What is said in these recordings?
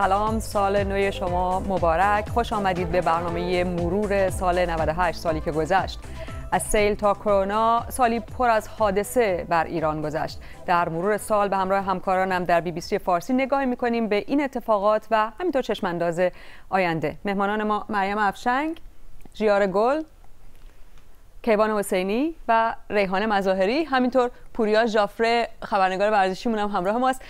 سلام سال نو شما مبارک. خوش آمدید به برنامه مرور سال 98 سالی که گذشت. از سیل تا کرونا سالی پر از حادثه بر ایران گذشت. در مرور سال به همراه همکارانم در بی بی سی فارسی نگاهی می‌کنیم به این اتفاقات و همینطور چشمانداز آینده. مهمانان ما مریم افشنگ جیار گل کیوان حسینی و ریحانه مظاهری. همینطور پوریا ژافره خبرنگار ورزشیمون هم همراه ماست.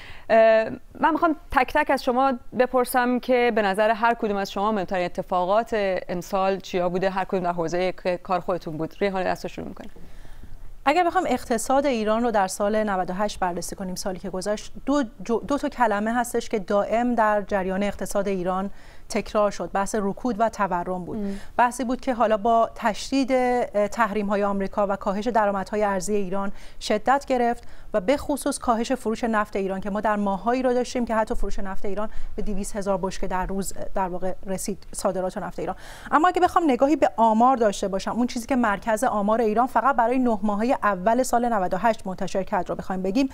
من می‌خوام تک تک از شما بپرسم که به نظر هر کدوم از شما مهمترین اتفاقات امسال چیا بوده؟ هر کدوم در حوزه کار خودتون بود. ریحانه دست شروع می‌کنیم اگر بخوام اقتصاد ایران رو در سال 98 بررسی کنیم سالی که گذشت دو, دو تا کلمه هستش که دائم در جریان اقتصاد ایران تکرار شد بحث رکود و تورم بود ام. بحثی بود که حالا با تشدید تحریم های آمریکا و کاهش درآمدهای ارزی ایران شدت گرفت و به خصوص کاهش فروش نفت ایران که ما در ماهایی رو داشتیم که حتی فروش نفت ایران به 200 هزار بشکه در روز در واقع رسید صادرات نفت ایران اما اگه بخوام نگاهی به آمار داشته باشم اون چیزی که مرکز آمار ایران فقط برای نه ماهه اول سال 98 منتشر کرد رو بخوایم بگیم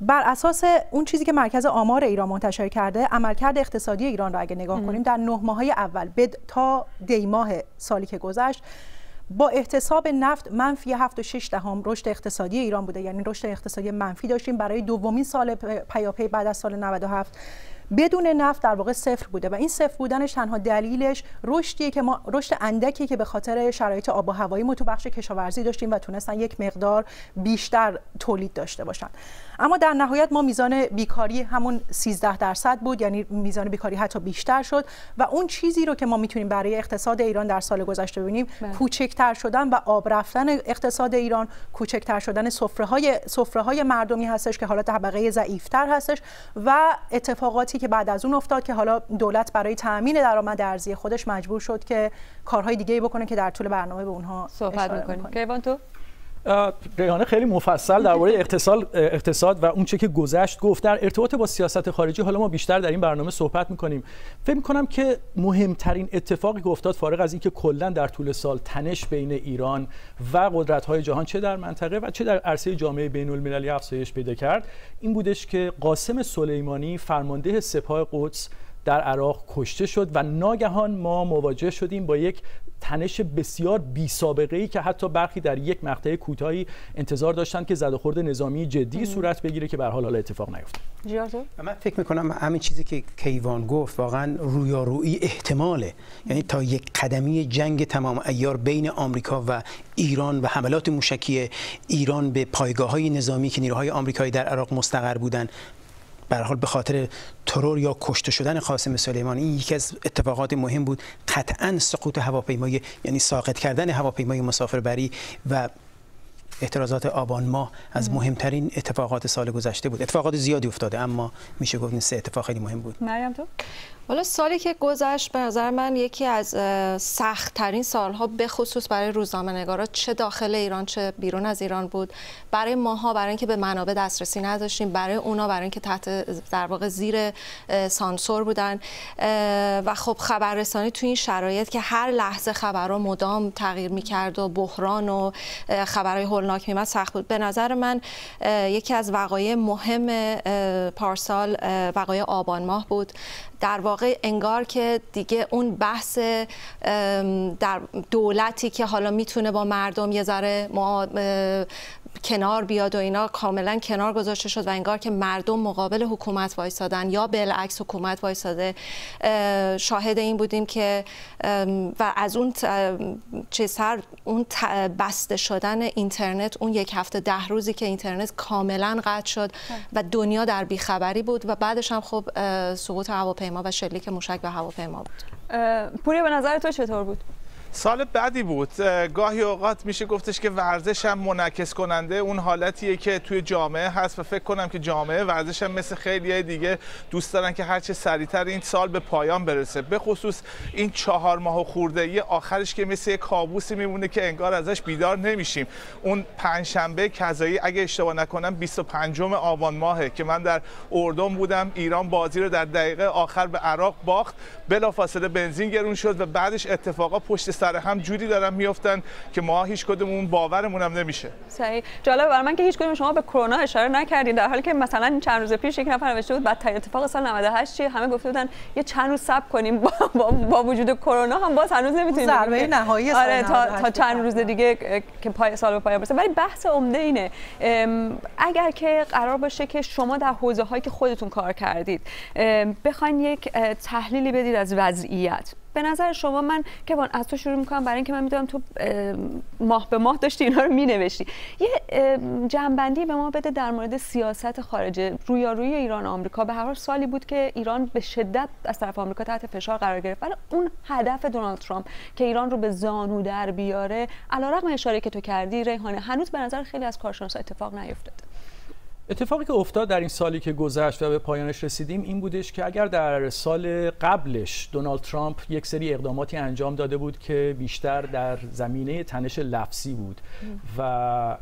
بر اساس اون چیزی که مرکز آمار ایران منتشر کرده عملکرد اقتصادی ایران را اگه نگاه کنیم در نه ماهه اول تا دی ماه سالی که گذشت با احتساب نفت منفی 7.6 دهم رشد اقتصادی ایران بوده. یعنی رشد اقتصادی منفی داشتیم برای دومین سال پیاپی بعد از سال 97 بدون نفت در واقع صفر بوده و این صفر بودنش تنها دلیلش رشدیه که ما رشد اندکی که به خاطر شرایط آب و هوایی ما تو بخش کشاورزی داشتیم و تونستن یک مقدار بیشتر تولید داشته باشن. اما در نهایت ما میزان بیکاری همون 13 درصد بود یعنی میزان بیکاری حتی بیشتر شد و اون چیزی رو که ما می‌تونیم برای اقتصاد ایران در سال گذشته ببینیم بله. کوچکتر شدن و آب رفتن اقتصاد ایران کوچکتر شدن سفره های سفره های مردمی هستش که حالا طبقه ضعیفتر هستش و اتفاقاتی که بعد از اون افتاد که حالا دولت برای تامین درآمد ارزی خودش مجبور شد که کارهای دیگه بکنه که در طول برنامه به اونها صحبت می‌کنیم. تو؟ ریحانه خیلی مفصل درباره اقتصاد اقتصاد و اون چه که گذشت گفت. در ارتباط با سیاست خارجی حالا ما بیشتر در این برنامه صحبت می‌کنیم. فکر می‌کنم که مهمترین اتفاقی که افتاد فارغ از اینکه کلا در طول سال تنش بین ایران و قدرت های جهان چه در منطقه و چه در عرصه جامعه بین المللی افزایش پیدا کرد این بودش که قاسم سلیمانی فرمانده سپاه قدس در عراق کشته شد و ناگهان ما مواجه شدیم با یک تنش بسیار بی سابقه ای که حتی برخی در یک مقطع کوتاهی انتظار داشتند که زد خورد نظامی جدی صورت بگیره که به حال حالا اتفاق نیفتاد. من فکر می‌کنم همین چیزی که کیوان گفت واقعا رویارویی احتماله. یعنی تا یک قدمی جنگ تمام ایار بین آمریکا و ایران و حملات موشکی ایران به پایگاه های نظامی که نیروهای آمریکایی در عراق مستقر بودند به حال به خاطر ترور یا کشته شدن قاسم سلیمانی یکی از اتفاقات مهم بود قطعا سقوط هواپیمای یعنی ساقط کردن هواپیمای مسافربری و اعتراضات آبان ماه از مهمترین اتفاقات سال گذشته بود. اتفاقات زیادی افتاده اما میشه گفت این سه اتفاق خیلی مهم بود. مریم تو؟ حالا سالی که گذشت به نظر من یکی از سخت ترین سالها به خصوص برای روزنامه نگارا چه داخل ایران چه بیرون از ایران بود. برای ماها برای اینکه به منابع دسترسی نداشتیم برای اونا برای اینکه تحت در واقع زیر سانسور بودن. و خب خبررسانی تو این شرایط که هر لحظه خبرها مدام تغییر می‌کرد و بحران و خبرهای هولناک میمد سخت بود. به نظر من یکی از وقایع مهم پارسال وقایع آبان ماه بود. در واقع انگار که دیگه اون بحث در دولتی که حالا می‌تونه با مردم یه ذره کنار بیاد و اینا کاملا کنار گذاشته شد و انگار که مردم مقابل حکومت وایسادن یا بالعکس حکومت وایساده. شاهد این بودیم که و از اون سر اون بسته شدن اینترنت اون یک هفته ده روزی که اینترنت کاملا قطع شد و دنیا در بیخبری بود و بعدش هم خب سقوط هواپیما و شلیک موشک به هواپیما بود. پوری به نظر تو چطور بود؟ سال بعدی بود. گاهی اوقات میشه گفتش که ورزش هم منعکس کننده. اون حالتیه که توی جامعه هست و فکر کنم که جامعه ورزش هم مثل خیلی دیگه دوست دارن که هرچه سریعتر این سال به پایان برسه. به خصوص این چهار ماه خورده ای آخرش که مثل کابوسی میمونه که انگار ازش بیدار نمیشیم. اون پنجشنبه کذایی اگه اشتباه نکنم 25 آبان ماهه که من در اردن بودم. ایران بازی رو در دقیقه آخر به عراق باخت. بلافاصله بنزین گرون شد و بعدش اتفاقا پشت سر هم جوری دارن میافتن که ما هیچ کدومون باورمون هم نمیشه. صحیح. جالب برای من که هیچ کدوم شما به کرونا اشاره نکردین در حالی که مثلا چند روز پیش یک نفر نوشته بود بدترین اتفاق سال 98 چی همه گفته بودن یه چند روز صبر کنیم با, با, با وجود کرونا هم باز هنوز نمی‌تونیم ضربه نهایی آره تا, تا چند روز دیگه که پای سال به پایان برسه. ولی بحث عمده اینه اگر که قرار باشه که شما در حوزه هایی که خودتون کار کردید بخواین یک تحلیلی بدید از وضعیت. به نظر شما من که از تو شروع می‌کنم برای اینکه من می‌دونم تو ماه به ماه داشتی اینا رو مینوشتی. یه جنبندی به ما بده در مورد سیاست خارجه. رویارویی ایران و آمریکا. به هر سالی بود که ایران به شدت از طرف آمریکا تحت فشار قرار گرفت. ولی اون هدف دونالد ترامپ که ایران رو به زانو در بیاره علیرغم اشاره که تو کردی ریحانه. هنوز به نظر خیلی از کارشناسا اتفاق نیفتاده. اتفاقی که افتاد در این سالی که گذشت و به پایانش رسیدیم این بودش که اگر در سال قبلش دونالد ترامپ یک سری اقداماتی انجام داده بود که بیشتر در زمینه تنش لفظی بود و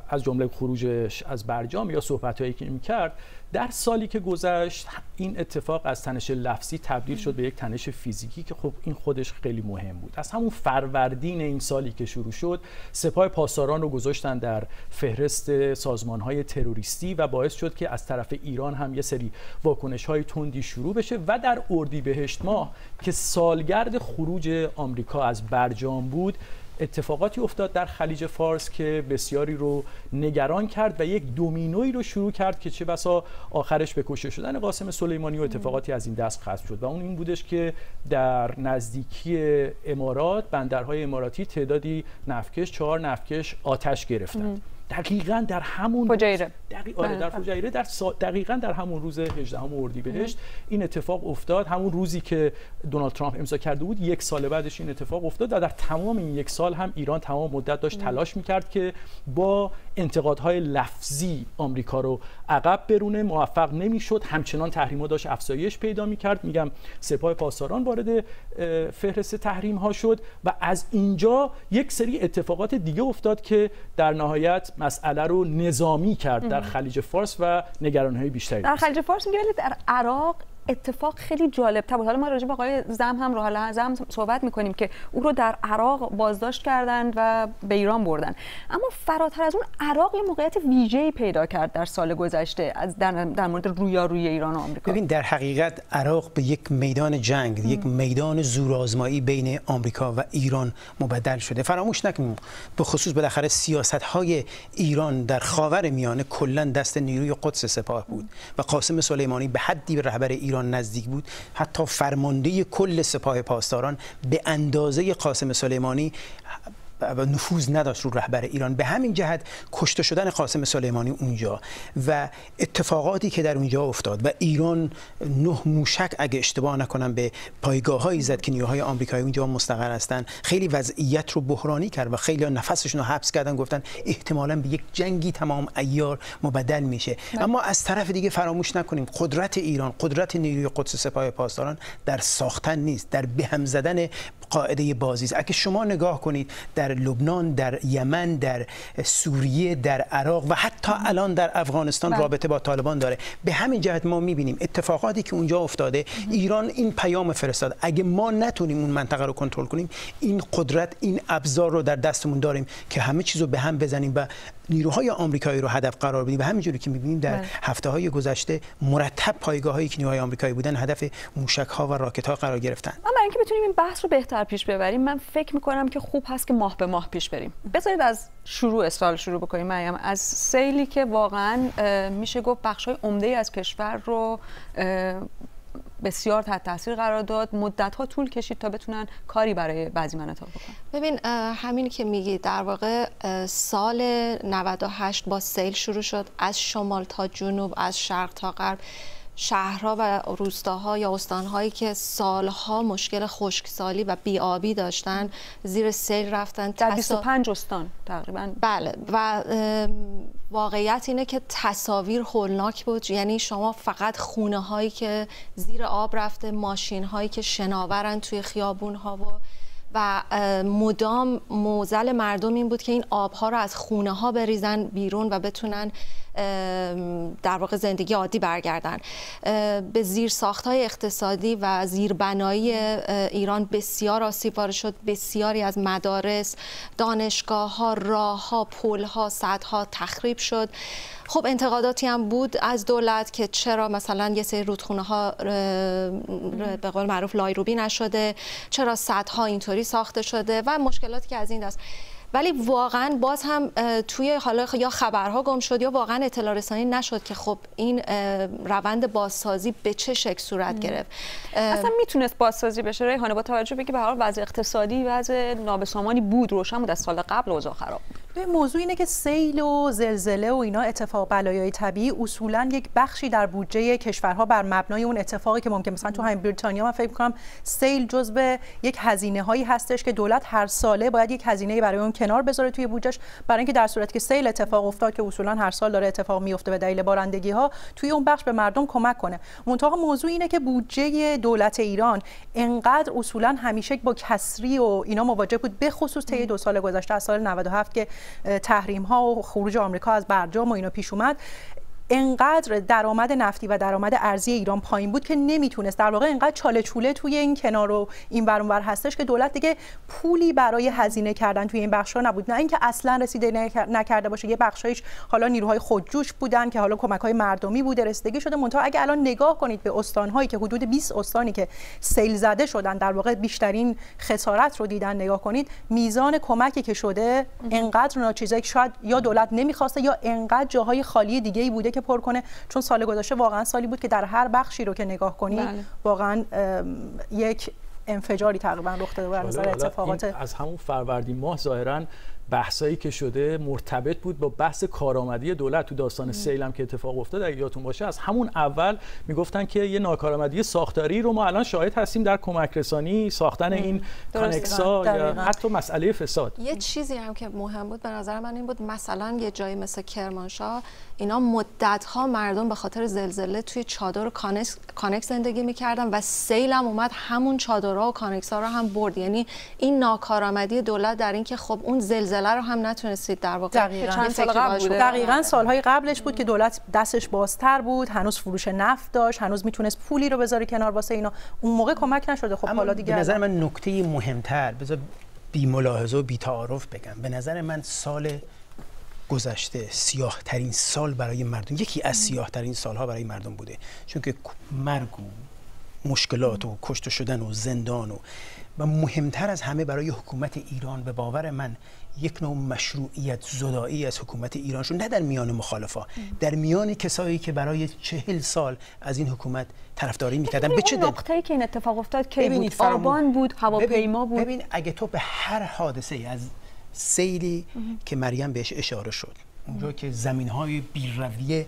از جمله خروجش از برجام یا صحبتهایی که می‌کرد در سالی که گذشت این اتفاق از تنش لفظی تبدیل شد به یک تنش فیزیکی که خب این خودش خیلی مهم بود. از همون فروردین این سالی که شروع شد سپاه پاسداران رو گذاشتن در فهرست سازمان های تروریستی و باعث شد که از طرف ایران هم یه سری واکنش های تندی شروع بشه و در اردیبهشت ماه که سالگرد خروج آمریکا از برجام بود اتفاقاتی افتاد در خلیج فارس که بسیاری رو نگران کرد و یک دومینوی رو شروع کرد که چه بسا آخرش به کشته شدن قاسم سلیمانی و اتفاقاتی از این دست خاص شد. و اون این بودش که در نزدیکی امارات بندرهای اماراتی تعدادی نفکش چهار نفکش آتش گرفتند. دقیقا در همون فجایره. دقیق... آره در فجایره در سا... دقیقا در همون روز 18 اردیبهشت این اتفاق افتاد. همون روزی که دونالد ترامپ امضا کرده بود یک سال بعدش این اتفاق افتاد و در تمام این یک سال هم ایران تمام مدت داشت تلاش می‌کرد که با انتقادهای لفظی آمریکا رو عقب برونه. موفق نمی‌شد. همچنان تحریما داشت افزایش پیدا می‌کرد. میگم سپاه پاسداران وارد فهرست تحریم ها شد و از اینجا یک سری اتفاقات دیگه افتاد که در نهایت مسئله رو نظامی کرد در خلیج فارس و نگرانی های بیشتری. در خلیج فارس میگه در عراق اتفاق خیلی جالب بود. حالا ما راجع به آقای زم هم رو حالا زم صحبت می‌کنیم که او رو در عراق بازداشت کردند و به ایران بردن. اما فراتر از اون عراق یه موقعیت ویژه‌ای پیدا کرد در سال گذشته از در, در مورد رویارویی ایران و آمریکا. ببین در حقیقت عراق به یک میدان جنگ ام. یک میدان زورآزمایی بین آمریکا و ایران مبدل شده. فراموش نکنیم به خصوص بالاخره سیاست های ایران در خاور میانه کلا دست نیروی قدس سپاه بود و قاسم سلیمانی به حدی به رهبر ایران ایران نزدیک بود حتی فرمانده کل سپاه پاسداران به اندازه قاسم سلیمانی نفوذ نداشت رو رهبر ایران. به همین جهت کشته شدن قاسم سلیمانی اونجا و اتفاقاتی که در اونجا افتاد و ایران نه موشک اگه اشتباه نکنم به پایگاه های زد که نیروهای آمریکایی اونجا مستقر هستن. خیلی وضعیت رو بحرانی کرد و خیلی نفسشون رو حبس کردن گفتن احتمالا به یک جنگی تمام ایار مبدل میشه. بله. اما از طرف دیگه فراموش نکنیم قدرت ایران قدرت نیروی قدس سپاه پاسداران در ساختن نیست در بهم زدن قاعده بازی است. اگه شما نگاه کنید در لبنان در یمن در سوریه در عراق و حتی الان در افغانستان بله. رابطه با طالبان داره. به همین جهت ما می‌بینیم اتفاقاتی که اونجا افتاده ایران این پیام فرستاد. اگه ما نتونیم اون منطقه رو کنترل کنیم این قدرت این ابزار رو در دستمون داریم که همه چیز رو به هم بزنیم و نیروهای آمریکایی رو هدف قرار بدیم. و همینجوری که می‌بینیم در بله. هفته های گذشته مرتب پایگاه هایی که نیروهای آمریکایی بودن هدف موشک ها و راکت ها قرار گرفتن. اما برای اینکه بتونیم این بحث رو بهتر پیش ببریم من فکر می‌کنم که خوب هست که ماه به ماه پیش بریم. بذارید از شروع سال شروع بکنیم مریم. از سیلی که واقعا میشه گفت بخشای عمده از کشور رو بسیار تحت تاثیر قرار داد. مدت ها طول کشید تا بتونن کاری برای بعضی مناطق بکنن. ببین همین که میگی در واقع سال 98 با سیل شروع شد از شمال تا جنوب از شرق تا غرب. شهرها و روستاها یا استانهایی که سالها مشکل خشکسالی و بیابی داشتن زیر سیل رفتن در 25 استان تقریبا. بله. و واقعیت اینه که تصاویر هولناک بود. یعنی شما فقط خونه هایی که زیر آب رفته ماشین هایی که شناورن توی خیابون ها و و مدام موزل مردم این بود که این آبها رو از خونه ها بریزن بیرون و بتونن در واقع زندگی عادی برگردن. به زیر ساخت های اقتصادی و زیربنایی ایران بسیار آسیب وارد شد. بسیاری از مدارس دانشگاه ها راه ها پل ها سد ها تخریب شد. خب انتقاداتی هم بود از دولت که چرا مثلا یه سری رودخونه ها به قول معروف لایروبی نشده چرا ها اینطوری ساخته شده و مشکلاتی که از این دست. ولی واقعا باز هم توی حالا یا خبرها گم شد یا واقعا اطلاع رسانی نشد که خب این روند بازسازی به چه شکل صورت گرفت. اصلا می‌تونست بازسازی بشه ریحانه با توجه به که به حال وضع اقتصادی وضع نابسامانی بود روشن بود از سال قبل اوضاع خراب به موضوع اینه که سیل و زلزله و اینا اتفاق بلایای طبیعی اصولا یک بخشی در بودجه کشورها بر مبنای اون اتفاقی که ممکن مثلا تو همین بریتانیا من فکر می‌کنم سیل جزء یک هزینه هایی هستش که دولت هر ساله باید یک هزینه برای اون کنار بذاره توی بودجهش. برای اینکه در صورتی که سیل اتفاق افتاد که اصولا هر سال داره اتفاق میفته به دلیل بارندگی ها توی اون بخش به مردم کمک کنه. منتها موضوع اینه که بودجه دولت ایران انقدر اصولا همیشه با کسری و اینا مواجه بود به خصوص طی دو سال گذشته از سال 97 که تحریم ها و خروج آمریکا از برجام و اینا پیش اومد. انقدر درآمد نفتی و درآمد ارزی ایران پایین بود که نمی‌تونست. در واقع انقدر چاله چوله توی این کنار و این برانور هستش که دولت دیگه پولی برای هزینه کردن توی این بخش ها نبود. نه اینکه اصلا رسیده نکرده باشه. یه بخشایش حالا نیروهای خودجوش بودن که حالا کمک های مردمی بوده رسیدگی شده. منتها اگه الان نگاه کنید به استان هایی که حدود 20 استانی که سیل زده شدن در واقع بیشترین خسارت رو دیدن نگاه کنید میزان کمکی که شده انقدر ناچیزه. که شاید یا دولت نمی‌خواسته یا انقدر جاهای خالی دیگه ای بوده که پر کنه چون سال گذشته واقعا سالی بود که در هر بخشی رو که نگاه کنی بله. واقعا یک انفجاری تقریبا رخ داده بر نظر اتفاقات از همون فروردین ماه ظاهرا بحثایی که شده مرتبط بود با بحث کارآمدی دولت تو داستان سیلم که اتفاق افتاد اگه یادتون باشه از همون اول می‌گفتن که یه ناکارآمدی ساختاری رو ما الان شاهد هستیم در کمک رسانی ساختن این کانکسا یا حتی مسئله فساد. یه چیزی هم که مهم بود به نظر من این بود مثلا یه جایی مثل کرمانشاه اینا مدت ها مردم به خاطر زلزله توی چادر و کانکس زندگی می‌کردن و سیل هم اومد همون چادرها و کانکس ها رو هم برد. یعنی این ناکارآمدی دولت در اینکه خب اون زلزله رو هم نتونستید در واقع دقیقاً. چند سال قبل بوده دقیقاً سالهای قبلش بود که دولت دستش بازتر بود هنوز فروش نفت داشت هنوز می‌تونست پولی رو بذاره کنار واسه اینا. اون موقع کمک نشده. خب حالا دیگه به نظر من نکته مهمتر بذار بی ملاحظه و بی تعارف بگم. به نظر من سال گذشته سیاه ترین سال برای مردم. یکی از سیاه ترین سالها برای مردم بوده. چون که مرگ و مشکلات و کشته شدن و زندان و و مهمتر از همه برای حکومت ایران به باور من یک نوع مشروعیت زدایی از حکومت ایران شد نه در میان مخالفا. در میان کسایی که برای چهل سال از این حکومت طرفداری می‌کردن. به چه نقطه‌ای که این اتفاق افتاد که بود؟ آبان بود هواپیما بود. ببین اگه تو به هر حادثه از سیلی که مریم بهش اشاره شد اونجا که زمین های بیرویه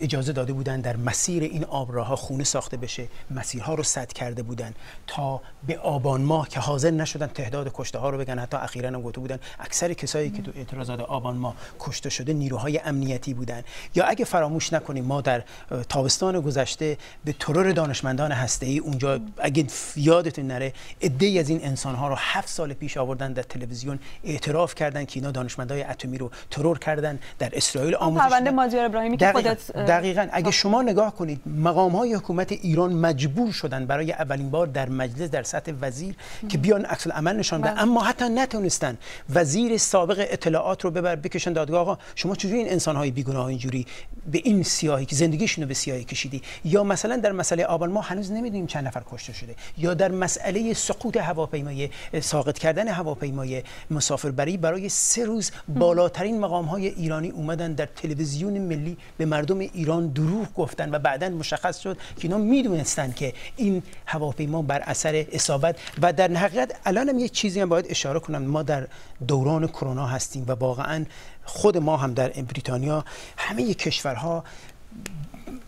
اجازه داده بودن در مسیر این آبراها خونه ساخته بشه مسیرها رو سد کرده بودن تا به آبان ماه که حاضر نشدن تعداد کشته ها رو بگن حتی اخیرا هم گفته بودن اکثر کسایی که تو اعتراضات آبان ماه کشته شده نیروهای امنیتی بودن. یا اگه فراموش نکنیم ما در تابستان گذشته به ترور دانشمندان هسته ای اونجا اگه یادتون نره عده از این انسان ها رو هفت سال پیش آوردن در تلویزیون اعتراف کردن که اینا دانشمندای اتمی رو ترور کردن در اسرائیل آموزش پرونده مازیار ابراهیمی که خودت دقیقا. اگه شما نگاه کنید مقام های حکومت ایران مجبور شدن برای اولین بار در مجلس در سطح وزیر که بیان عکس عمل نشان بله. اما حتی نتونستن وزیر سابق اطلاعات رو ببر بکشن دادگاه. آقا شما چجوری این انسان های بیگناه اینجوری به این سیاهی که زندگیشون رو به سیاهی کشیدی؟ یا مثلا در مسئله آبان ما هنوز نمی‌دونیم چند نفر کشته شده. یا در مسئله سقوط هواپیمای ساقط کردن هواپیمای مسافربری برای سه روز بالاترین مقام های ایرانی اومدن در تلویزیون ملی به مردم ایران دروغ گفتن و بعدا مشخص شد که اینا می‌دونستن که این هواپیما بر اثر اصابت و در حقیقت الان هم یه چیزی هم باید اشاره کنم. ما در دوران کرونا هستیم و واقعا خود ما هم در بریتانیا همه کشورها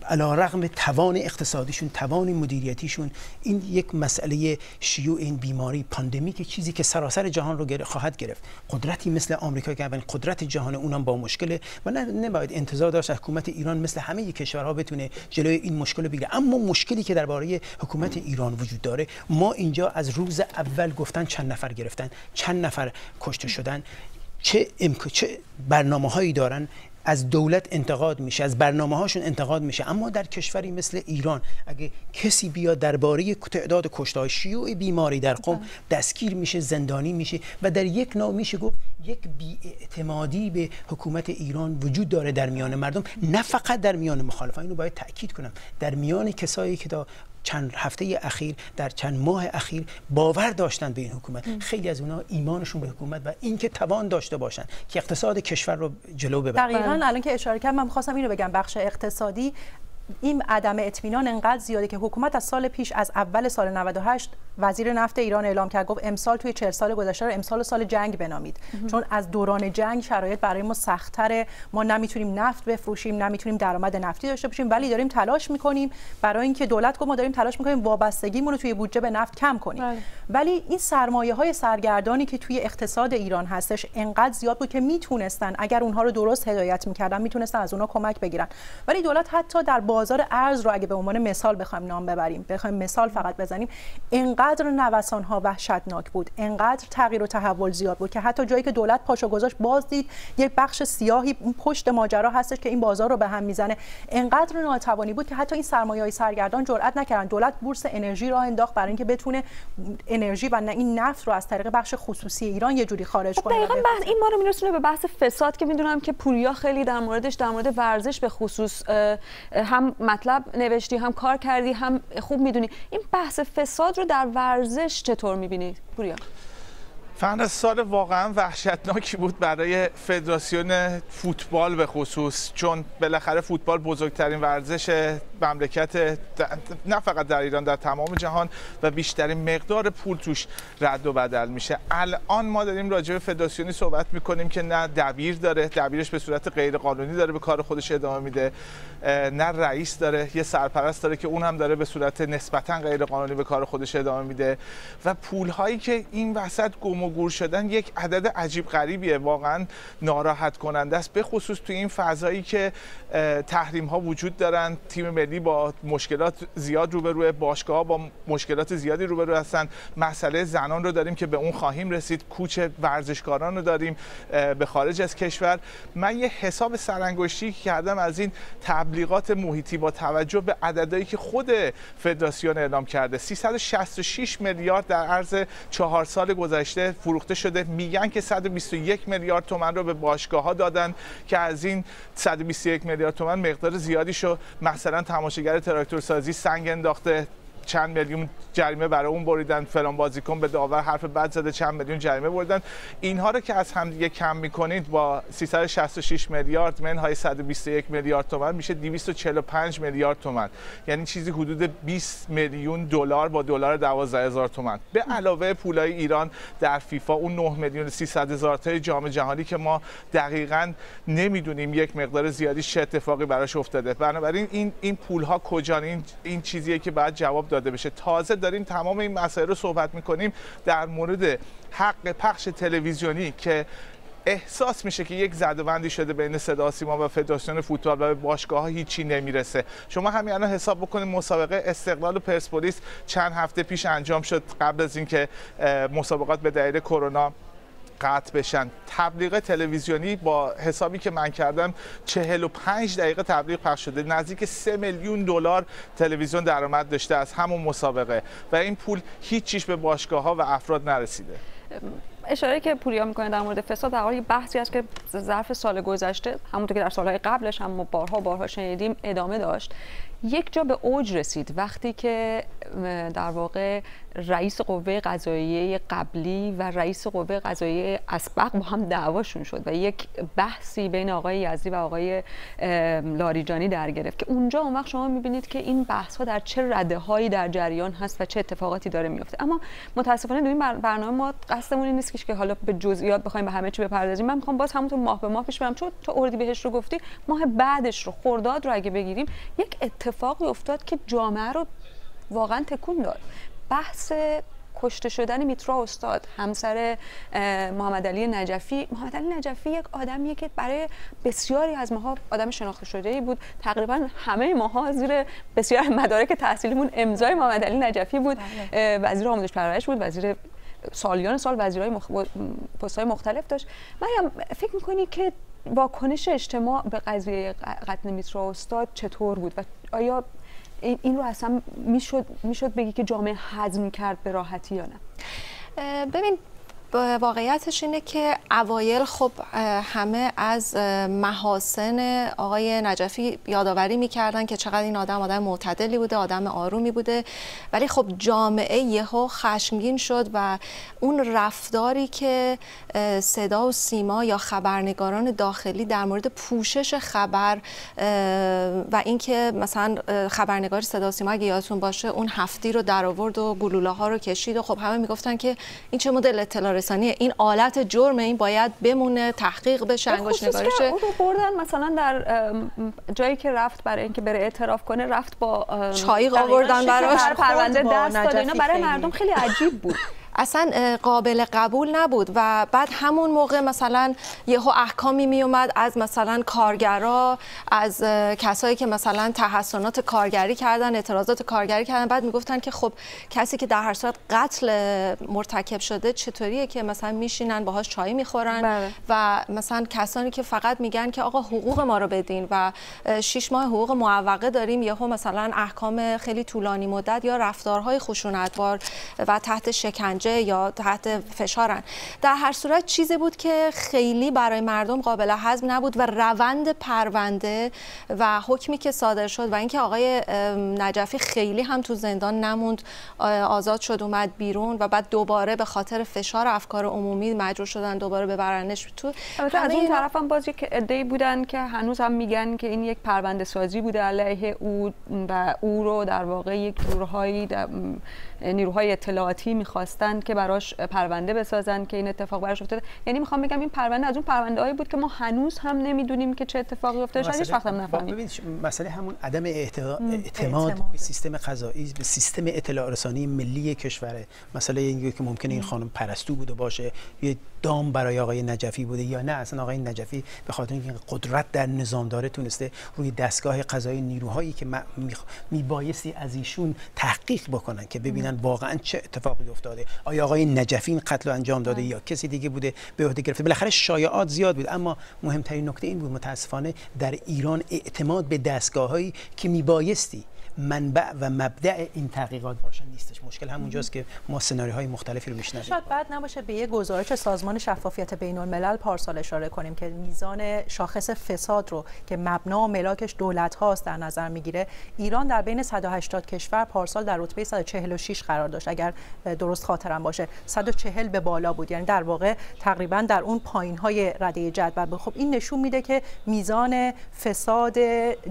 علا رغم توان اقتصادیشون توان مدیریتیشون این یک مسئله شیوع این بیماری پاندمیک چیزی که سراسر جهان رو خواهد گرفت. قدرتی مثل آمریکا که اولین قدرت جهان اونم با مشکل و نه نباید انتظار داشت حکومت ایران مثل همه کشورها بتونه جلوی این مشکل بگیره. اما مشکلی که درباره حکومت ایران وجود داره ما اینجا از روز اول گفتن چند نفر گرفتن چند نفر کشته شدن چه, امک... چه برنامه هایی دارن از دولت انتقاد میشه از برنامه هاشون انتقاد میشه. اما در کشوری مثل ایران اگه کسی بیاد درباره تعداد کشته شیوع بیماری در قم بله. دستگیر میشه زندانی میشه و در یک نوع میشه گفت یک بیاعتمادی به حکومت ایران وجود داره در میان مردم. نه فقط در میان مخالفان اینو باید تاکید کنم. در میان کسایی که تا چند هفته اخیر در چند ماه اخیر باور داشتن به این حکومت. خیلی از اونا ایمانشون به حکومت و اینکه توان داشته باشن که اقتصاد کشور رو جلو ببرن. دقیقاً الان که اشاره کردم من می‌خواستم اینو بگم بخش اقتصادی این عدم اطمینان انقدر زیاده که حکومت از سال پیش از اول سال 98 وزیر نفت ایران اعلام کرد گفت امسال توی 40 سال گذشته رو امسال سال جنگ بنامید. چون از دوران جنگ شرایط برای ما سخت‌تره. ما نمی‌تونیم نفت بفروشیم نمی‌تونیم درآمد نفتی داشته باشیم ولی داریم تلاش می‌کنیم. برای اینکه دولت گفت ما داریم تلاش می‌کنیم وابستگیمون رو توی بودجه به نفت کم کنیم. بله. ولی این سرمایه های سرگردانی که توی اقتصاد ایران هستش انقدر زیاد بود که می‌تونستن اگر اونها رو درست هدایت می‌کردن می‌تونستن از اونها کمک بگیرن. ولی دولت حتی در بازار ارز رو اگه به عنوان مثال بخوایم نام ببریم بخوایم مثال فقط بزنیم انقدر نوسان ها وحشتناک بود انقدر تغییر و تحول زیاد بود که حتی جایی که دولت پاشو گذاشت باز دید یک بخش سیاهی پشت ماجرا هستش که این بازار رو به هم می‌زنه. انقدر ناتوانی بود که حتی این سرمایه های سرگردان جرئت نکردن. دولت بورس انرژی را انداخت برای اینکه بتونه انرژی و این نفت رو از طریق بخش خصوصی ایران یه جوری خارج خب کنه دقیقاً بحث این ما رو میرسونه به بحث فساد که می‌دونم که پوریا خیلی در موردش در مورد ورزش به خصوص هم مطلب نوشتی هم کار کردی هم خوب می‌دونی. این بحث فساد رو در ورزش چطور می‌بینید پوریا؟ فن سال واقعا وحشتناکی بود برای فدراسیون فوتبال به خصوص چون بالاخره فوتبال بزرگترین ورزش مملکت نه فقط در ایران در تمام جهان و بیشترین مقدار پول توش رد و بدل میشه. الان ما داریم راجع به فدراسیونی صحبت می‌کنیم که نه دبیر داره دبیرش به صورت غیر قانونی داره به کار خودش ادامه میده نه رئیس داره یه سرپرست داره که اون هم داره به صورت نسبتا غیر قانونی به کار خودش ادامه میده. و پول هایی که این وسط گم گور شدن یک عدد عجیب غریبیه. واقعا ناراحت کننده است به خصوص توی این فضایی که تحریم ها وجود دارن. تیم ملی با مشکلات زیاد روبروی باشگاه با مشکلات زیادی روبرو هستن. مسئله زنان رو داریم که به اون خواهیم رسید. کوچ ورزشکاران رو داریم به خارج از کشور. من یه حساب سرانگشتی کردم از این تبلیغات محیطی با توجه به عددهایی که خود فدراسیون اعلام کرده. 366 میلیارد در عرض چهار سال گذشته فروخته شده. میگن که 121 میلیارد تومن رو به باشگاه ها دادن که از این 121 میلیارد تومن مقدار زیادی شو مثلا تماشاگر تراکتور سازی سنگ انداخته. چند میلیون جریمه برای اون بریدن فلان بازیکن به داور حرف بد زده چند میلیون جریمه بریدن اینها رو که از هم دیگه کم می‌کنید با 366 میلیارد منهای 121 میلیارد تومان میشه 245 میلیارد تومان. یعنی چیزی حدود 20 میلیون دلار با دلار 12000 تومان. به علاوه پولای ایران در فیفا اون 9 میلیون 300 هزار تا جام جهانی که ما دقیقا نمی‌دونیم یک مقدار زیادی چه اتفاقی براش افتاده. بنابراین این این پول ها کجان؟ این این چیزیه که بعد جواب داده بشه. تازه داریم تمام این مسائل رو صحبت می‌کنیم در مورد حق پخش تلویزیونی که احساس میشه که یک زدوندی شده بین صدا سیما و فدراسیون فوتبال و به باشگاه ها هیچی نمی‌رسه. شما همین الان حساب بکنید مسابقه استقلال و پرسپولیس چند هفته پیش انجام شد قبل از اینکه مسابقات به دلیل کرونا قطع بشن. تبلیغ تلویزیونی با حسابی که من کردم 45 دقیقه تبلیغ پخش شده. نزدیک 3 میلیون دلار تلویزیون درآمد داشته از همون مسابقه و این پول هیچیش به باشگاه ها و افراد نرسیده. اشاره که پوریا می‌کنه در مورد فساد در حال بحثی است که ظرف سال گذشته همونطور که در سالهای قبلش هم بارها بارها شنیدیم ادامه داشت. یک جا به اوج رسید. وقتی که در واقع رئیس قوه قضاییه قبلی و رئیس قوه قضاییه اسبق با هم دعواشون شد و یک بحثی بین آقای یزدی و آقای لاریجانی در گرفت که اونجا اون وقت شما می‌بینید که این بحث ها در چه رده هایی در جریان هست و چه اتفاقاتی داره میفته اما متاسفانه این برنامه ما قصدمون این نیست که حالا به جزئیات بخوایم به همه چی بپردازیم. من می‌خوام باز همونطور ماه به ماه پیش برم. چون تو بهش رو گفتی ماه بعدش رو خرداد رو اگه بگیریم یک اتفاقی افتاد که جامعه رو واقعا تکون داد. بحث کشته شدن میترا استاد همسر محمد علی نجفی. محمد علی نجفی یک آدمیه که برای بسیاری از ماها آدم شناخته شده ای بود. تقریبا همه ماها زیر بسیار مدارک تحصیلیمون امضای محمد علی نجفی بود. بله. وزیر آموزش پرورش بود وزیر سالیان سال وزیرای مخ... پست‌های مختلف داشت. من فکر می‌کنی که واکنش اجتماع به قضیه قتل میترا استاد چطور بود؟ و آیا این رو اصلا می‌شد می‌شد بگی که جامعه هضم کرد به راحتی یا نه؟ ببین واقعیتش اینه که اوایل خب همه از محاسن آقای نجفی یادآوری می‌کردن که چقدر این آدم آدم معتدلی بوده آدم آرومی بوده. ولی خب جامعه یهو خشمگین شد و اون رفتاری که صدا و سیما یا خبرنگاران داخلی در مورد پوشش خبر و اینکه مثلا خبرنگار صدا و سیما اگه یادتون باشه اون هفتی رو در آورد و گلوله ها رو کشید و خب همه می‌گفتن که این چه مدل اطلاع رسانی این آلت جرم این باید بمونه تحقیق بشه انگشت نگاری شه رو بردن مثلا در جایی که رفت برای اینکه بره اعتراف کنه رفت با چای آوردن براش. پرونده دست داد. اینا برای مردم خیلی عجیب بود. اصلا قابل قبول نبود و بعد همون موقع مثلا یهو احکامی می اومد از مثلا کارگرا از کسایی که مثلا تحسنات کارگری کردن اعتراضات کارگری کردن بعد می‌گفتن که خب کسی که در هر صورت قتل مرتکب شده چطوریه که مثلا میشینن باهاش چای می‌خورن بله. و مثلا کسانی که فقط میگن که آقا حقوق ما رو بدین و شش ماه حقوق معوقه داریم یهو مثلا احکام خیلی طولانی مدت یا رفتارهای خشونتبار و تحت شکنجه یا تحت فشارن. در هر صورت چیزی بود که خیلی برای مردم قابل هضم نبود و روند پرونده و حکمی که صادر شد و اینکه آقای نجفی خیلی هم تو زندان نموند آزاد شد اومد بیرون و بعد دوباره به خاطر فشار افکار عمومی مجبور شدن دوباره ببرنش تو. از اون طرف هم باز یک عده‌ای بودن که هنوز هم میگن که این یک پرونده سازی بوده علیه او و او رو در واقع یک جورهایی نیروهای اطلاعاتی می‌خواستن که براش پرونده بسازن که این اتفاق براش افتاده. یعنی می‌خوام بگم این پرونده از اون پرونده هایی بود که ما هنوز هم نمی‌دونیم که چه اتفاقی افتاده. شاید هیچ وقت هم نفهمیم. مسئله همون عدم اعتماد به سیستم قضایی به سیستم اطلاع رسانی ملی کشوره. مسئله اینه که ممکنه این خانم پرستو بوده باشه یه دام برای آقای نجفی بوده یا نه. اصلا آقای نجفی به خاطر اینکه قدرت در نظام داره تونسته روی دستگاه قضایی نیروهایی که میبایستی از ایشون تحقیق بکنن که ببینن واقعا چه اتفاقی افتاده. آیا آقای نجفی این قتل انجام داده یا کسی دیگه بوده به عهده گرفته؟ بالاخره شایعات زیاد بود اما مهمترین نکته این بود متاسفانه در ایران اعتماد به دستگاههایی که میبایستی منبع و مبدع این تحقیقات باشن نیستش. مشکل همونجاست که ما سناریوهای مختلفی رو میشنویم. شاید بعد نباشه به یه گزارش سازمان شفافیت بین الملل پارسال اشاره کنیم که میزان شاخص فساد رو که مبنا و ملاکش دولت هاست در نظر می‌گیره ایران در بین 180 کشور پارسال در رتبه 146 قرار داشت. اگر درست خاطرم باشه 140 به بالا بود. یعنی در واقع تقریبا در اون پایین های رده جدول. خب این نشون میده که میزان فساد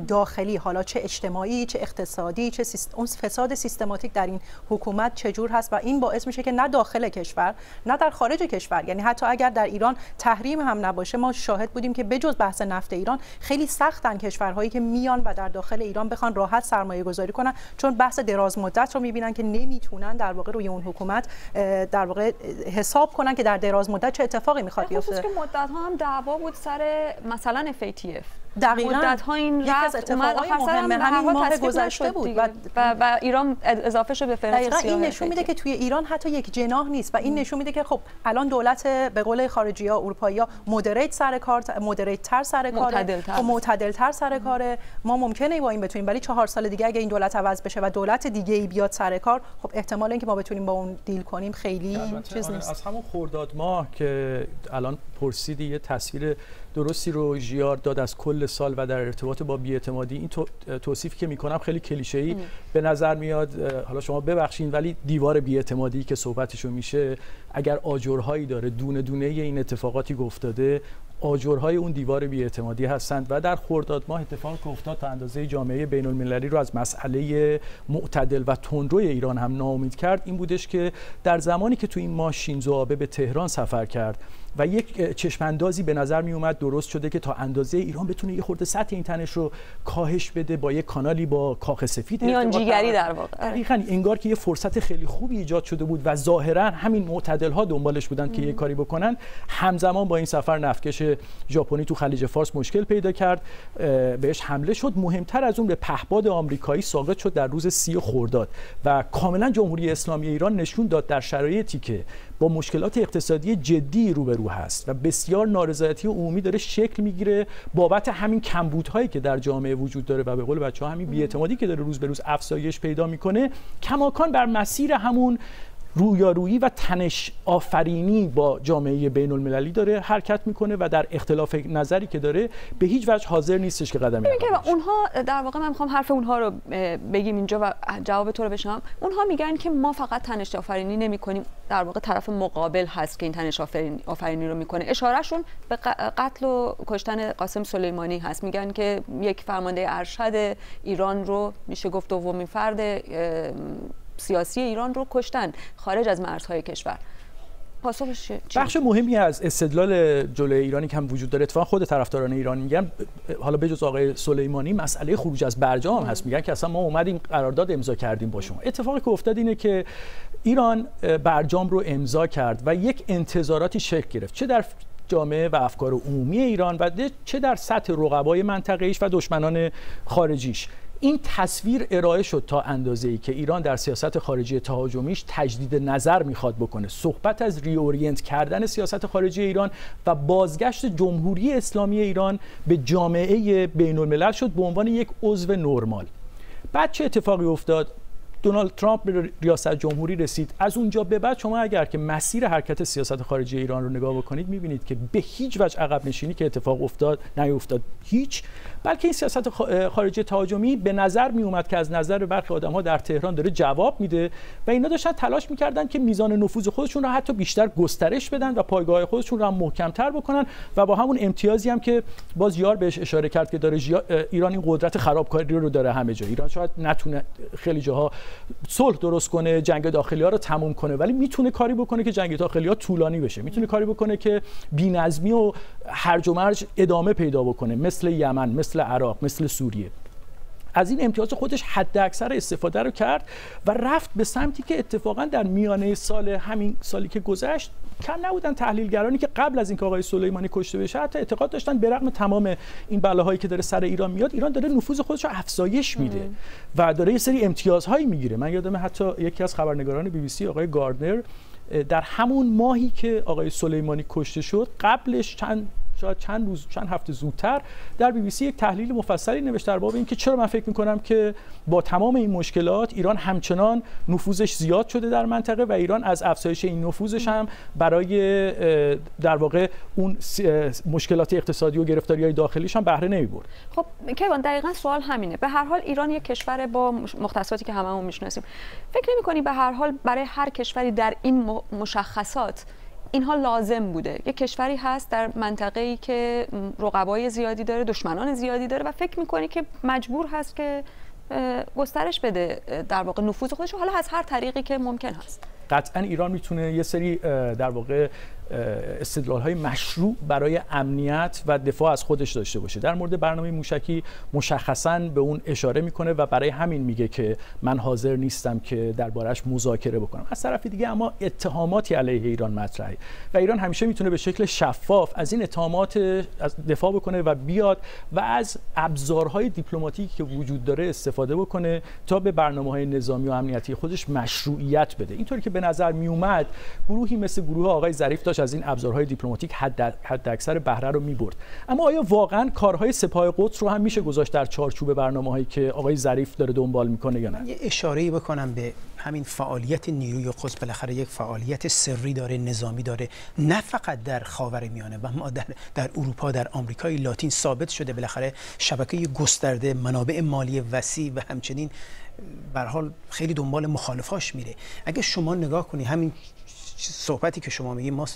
داخلی حالا چه اجتماعی چه اقتصادی چه اون فساد سیستماتیک در این حکومت چجور هست و این باعث میشه که نه داخل کشور نه در خارج کشور یعنی حتی اگر در ایران تحریم هم نباشه ما شاهد بودیم که بجز بحث نفت ایران خیلی سختن کشورهایی که میان و در داخل ایران بخوان راحت سرمایه گذاری کنن چون بحث دراز مدت رو می‌بینن که نمی‌تونن در واقع روی اون حکومت در واقع حساب کنن که در دراز مدت چه اتفاقی می‌خواد بیفته که مدت ها هم دعوا بود سر مثلا FATF دقیقاً. مدت ها این رفت اتفاقای مهم همین ماه گذشته بود. و, و, و ایران اضافه شد به فهرست این نشون میده که توی ایران حتی یک جناح نیست و این نشون میده که خب الان دولت به قول خارجی ها اروپایی ها مدریت سر کار مدریت تر سر کار معتدل معتدل تر سر کاره. ما ممکنه با این بتونیم ولی چهار سال دیگه اگه این دولت عوض بشه و دولت دیگه ای بیاد سر کار خب احتمال اینکه ما بتونیم با اون دیل کنیم خیلی چیز آره، نیست. از همون خرداد ماه که الان پرسیدی یه تصویر درستی رو ژیار داد از کل سال و در ارتباط با بیاعتمادی. این توصیفی که می‌کنم خیلی کلیشه‌ای. به نظر میاد حالا شما ببخشید ولی دیوار بیاعتمادی که صحبتشو میشه اگر آجرهایی داره دونه دونه این اتفاقاتی گفتاده آجرهای اون دیوار بیاعتمادی هستند و در خرداد ماه اتفاق افتاد تا اندازه جامعه بین المللی رو از مسئله معتدل و تندروی ایران هم ناامید کرد این بودش که در زمانی که تو این ماه شینزو آبه به تهران سفر کرد و یک چشماندازی به نظر می اومد درست شده که تا اندازه ایران بتونه یه خورده سطح اینترنت رو کاهش بده با یک کانالی با کاخ سفید. میانجیگری در واقع. دقیقاً انگار که یه فرصت خیلی خوبی ایجاد شده بود و ظاهرا همین معتدل ها دنبالش بودن که یه کاری بکنن. همزمان با این سفر نفتکش ژاپنی تو خلیج فارس مشکل پیدا کرد. بهش حمله شد. مهمتر از اون به پهپاد آمریکایی ساقط شد در روز سی خرداد و کاملا جمهوری اسلامی ایران نشون داد در شرایطی که با مشکلات اقتصادی جدی روبرو هست و بسیار نارضایتی عمومی داره شکل می‌گیره بابت همین کمبودهایی که در جامعه وجود داره و به قول بچه ها همین بیاعتمادی که داره روز به روز افزایش پیدا می‌کنه کماکان بر مسیر همون رویارویی و تنش آفرینی با جامعه بین المللی داره حرکت می‌کنه و در اختلاف نظری که داره به هیچ وجه حاضر نیستش که قدمی و اونها در واقع من می‌خوام حرف اونها رو بگیم اینجا و جواب تو رو بشنم اونها میگن که ما فقط تنش آفرینی نمی کنیم در واقع طرف مقابل هست که این تنش آفرینی رو می‌کنه. اشارهشون به قتل و کشتن قاسم سلیمانی هست. میگن که یک فرمانده ارشد ایران رو میشه گفت دومین فرد سیاسی ایران رو کشتن خارج از مرزهای کشور. بخش مهمی از استدلال جلوی ایرانی که هم وجود داره اتفاقا خود طرفداران ایران میگن حالا بجز آقای سلیمانی مسئله خروج از برجام هست. میگن که اصلا ما اومدیم قرارداد امضا کردیم با شما. اتفاقی که افتاد اینه که ایران برجام رو امضا کرد و یک انتظاراتی شکل گرفت. چه در جامعه و افکار عمومی ایران و چه در سطح رقبای منطقه و دشمنان خارجیش. این تصویر ارائه شد تا اندازه ای که ایران در سیاست خارجی تهاجمیش تجدید نظر می‌خواد بکنه. صحبت از ریورینت کردن سیاست خارجی ایران و بازگشت جمهوری اسلامی ایران به جامعه بین الملل شد به عنوان یک عضو نرمال. بعد چه اتفاقی افتاد؟ دونالد ترامپ به ریاست جمهوری رسید. از اونجا به بعد شما اگر که مسیر حرکت سیاست خارجی ایران رو نگاه بکنید می‌بینید که به هیچ وجه عقب نشینی که اتفاق افتاد نیفتاد. هیچ بلکه این سیاست خارجی تهاجمی به نظر می اومد که از نظر برخی آدم ها در تهران داره جواب میده و اینا داشتن تلاش می‌کردن که میزان نفوذ خودشون رو حتی بیشتر گسترش بدن و پایگاه خودشون رو هم محکمتر بکنن و با همون امتیازی هم که باز یار بهش اشاره کرد که داره ایران این قدرت خرابکاری رو داره همه جا. ایران شاید نتونه خیلی جاها صلح درست کنه جنگ داخلی ها رو تموم کنه ولی می‌تونه کاری بکنه که جنگ داخلی ها طولانی بشه. می‌تونه کاری بکنه که بی‌نظمی و هرج و مرج ادامه پیدا بکنه مثل یمن مثل عراق مثل سوریه. از این امتیاز خودش حد اکثر استفاده رو کرد و رفت به سمتی که اتفاقا در میانه سال همین سالی که گذشت کم نبودن تحلیلگرانی که قبل از اینکه آقای سلیمانی کشته بشه حتی اعتقاد داشتن به رغم تمام این بلاهایی که داره سر ایران میاد ایران داره نفوذ خودش رو افزایش میده و داره یه سری امتیازهایی می‌گیره. من یادم حتی یکی از خبرنگاران بی بی سی آقای گاردنر در همون ماهی که آقای سلیمانی کشته شد قبلش چند شاید چند روز چند هفته زودتر در بی بی سی یک تحلیل مفصلی نوشت در باب اینکه چرا من فکر می‌کنم که با تمام این مشکلات ایران همچنان نفوذش زیاد شده در منطقه و ایران از افزایش این نفوذش هم برای در واقع اون مشکلات اقتصادی و گرفتاری های داخلیش هم بهره نمی‌برد. خب کیوان دقیقا سوال همینه. به هر حال ایران یک کشور با مختصاتی که هممون می‌شناسیم. فکر نمی به هر حال برای هر کشوری در این مشخصات اینها لازم بوده. یک کشوری هست در منطقه ای که رقبای زیادی داره دشمنان زیادی داره و فکر می‌کنی که مجبور هست که گسترش بده در واقع نفوذ خودش حالا از هر طریقی که ممکن هست. قطعا ایران می‌تونه یه سری در واقع استدلال های مشروع برای امنیت و دفاع از خودش داشته باشه. در مورد برنامه موشکی مشخصا به اون اشاره می‌کنه و برای همین میگه که من حاضر نیستم که دربارش مذاکره بکنم. از طرف دیگه اما اتهاماتی علیه ایران مطرحه و ایران همیشه می‌تونه به شکل شفاف از این اتهامات دفاع بکنه و بیاد و از ابزارهای دیپلماتیکی که وجود داره استفاده بکنه تا به برنامه های نظامی و امنیتی خودش مشروعیت بده. اینطوری که به نظر می اومد گروهی مثل گروه آقای ظریف داشت از این ابزارهای دیپلماتیک حد حد اکثر بهره رو می‌برد. اما آیا واقعا کارهای سپاه قدس رو هم میشه گذاشت در چارچوب برنامه هایی که آقای ظریف داره دنبال می‌کنه یا نه؟ یه اشاره بکنم به همین فعالیت نیروی قدس. بالاخره یک فعالیت سری داره نظامی داره نه فقط در خاور میانه و ما در, در اروپا در آمریکای لاتین ثابت شده. بالاخره شبکه گسترده منابع مالی وسیع و همچنین بر حال خیلی دنبال مخالفاش میره. اگه شما نگاه کنی همین صحبتی که شما میگی ما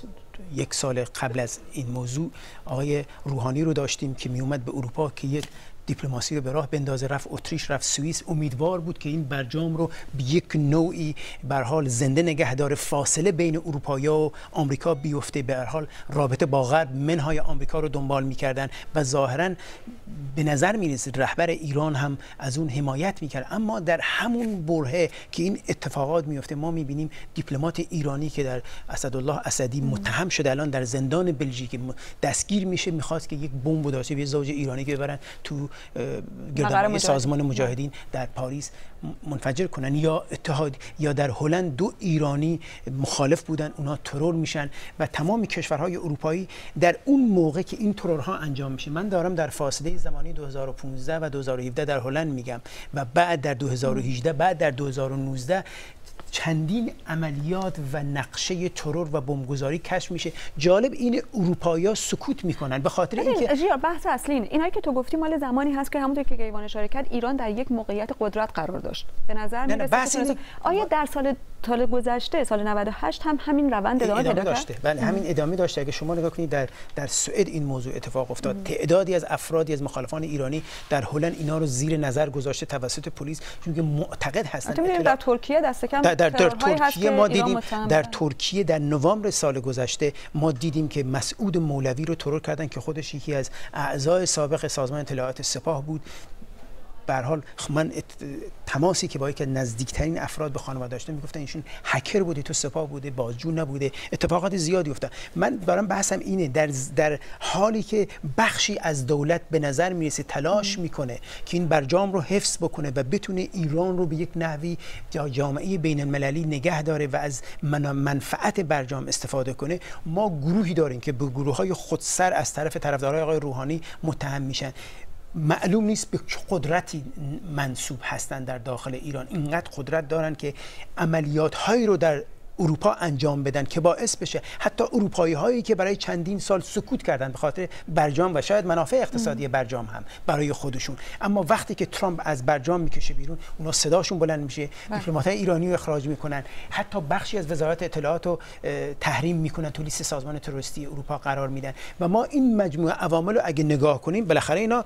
یک سال قبل از این موضوع آقای روحانی رو داشتیم که میومد به اروپا که یک دیپلماسی رو به راه بندازه. رفت اتریش رفت سوئیس. امیدوار بود که این برجام رو به یک نوعی بر حال زنده نگه داره فاصله بین اروپایا و آمریکا بیفته. به هر حال رابطه با غرب منهای آمریکا رو دنبال می‌کردن و ظاهرا به نظر می‌رسید رهبر ایران هم از اون حمایت می‌کرد. اما در همون برهه که این اتفاقات میفته ما می‌بینیم دیپلمات ایرانی که در اسدالله اسدی متهم شده الان در زندان بلژیک دستگیر میشه می‌خواست که یک بمب داشته یه زوج ایرانی که ببرن تو گردنهای سازمان مجاهدین در پاریس منفجر کنن یا اتحاد یا در هلند دو ایرانی مخالف بودن اونا ترور میشن و تمام کشورهای اروپایی در اون موقع که این ترورها انجام میشه. من دارم در فاصله زمانی 2015 و 2017 در هلند میگم و بعد در 2018 بعد در 2019 چندین عملیات و نقشه ترور و بمبگذاری کشف میشه. جالب این اروپایا سکوت می‌کنن. به خاطر اینکه جیار بحث اصلی این اینایی که تو گفتی مال زمانی هست که همونطور که گیوان اشاره کرد ایران در یک موقعیت قدرت قرار داشت. به نظر می‌رسه آیا در سال سال گذشته سال 98 هم همین روند ادامه, ادامه داشته. بله همین ادامه داشته. اگه شما نگاه کنید در در سوئد این موضوع اتفاق افتاد. تعدادی از افرادی از مخالفان ایرانی در هلند اینا رو زیر نظر گذاشته توسط پلیس چون که معتقد هستن در ترکیه دست کم در, در, در ترکیه ما دیدیم در ترکیه در نوامبر سال گذشته ما دیدیم که مسعود مولوی رو ترور کردن که خودش یکی از اعضای سابق سازمان اطلاعات سپاه بود. به حال من تماسی که با یکی نزدیکترین افراد به خانواده داشته می‌گفتن ایشون هکر بوده تو سپاه بوده بازجو نبوده اتفاقات زیادی افتاد. من دارم بحثم اینه در در حالی که بخشی از دولت به نظر می‌رسه تلاش می‌کنه که این برجام رو حفظ بکنه و بتونه ایران رو به یک نحوی جامعه بین المللی نگه داره و از منفعت برجام استفاده کنه ما گروهی داریم که به گروه های خودسر از طرف طرفدارای آقای روحانی متهم میشن. معلوم نیست به قدرتی منصوب هستند در داخل ایران. اینقدر قدرت دارن که عملیات هایی رو در اروپا انجام بدن که باعث بشه. حتی اروپایی هایی که برای چندین سال سکوت کردن به خاطر برجام و شاید منافع اقتصادی برجام هم برای خودشون. اما وقتی که ترامپ از برجام می‌کشه بیرون اونا صداشون بلند میشه بله. دیپلمات ایرانی رو اخراج می‌کنن. حتی بخشی از وزارت اطلاعات رو تحریم می‌کنن تو لیست سازمان تروریستی اروپا قرار میدن. و ما این مجموعه عوامل رو اگه نگاه کنیم بالاخره اینا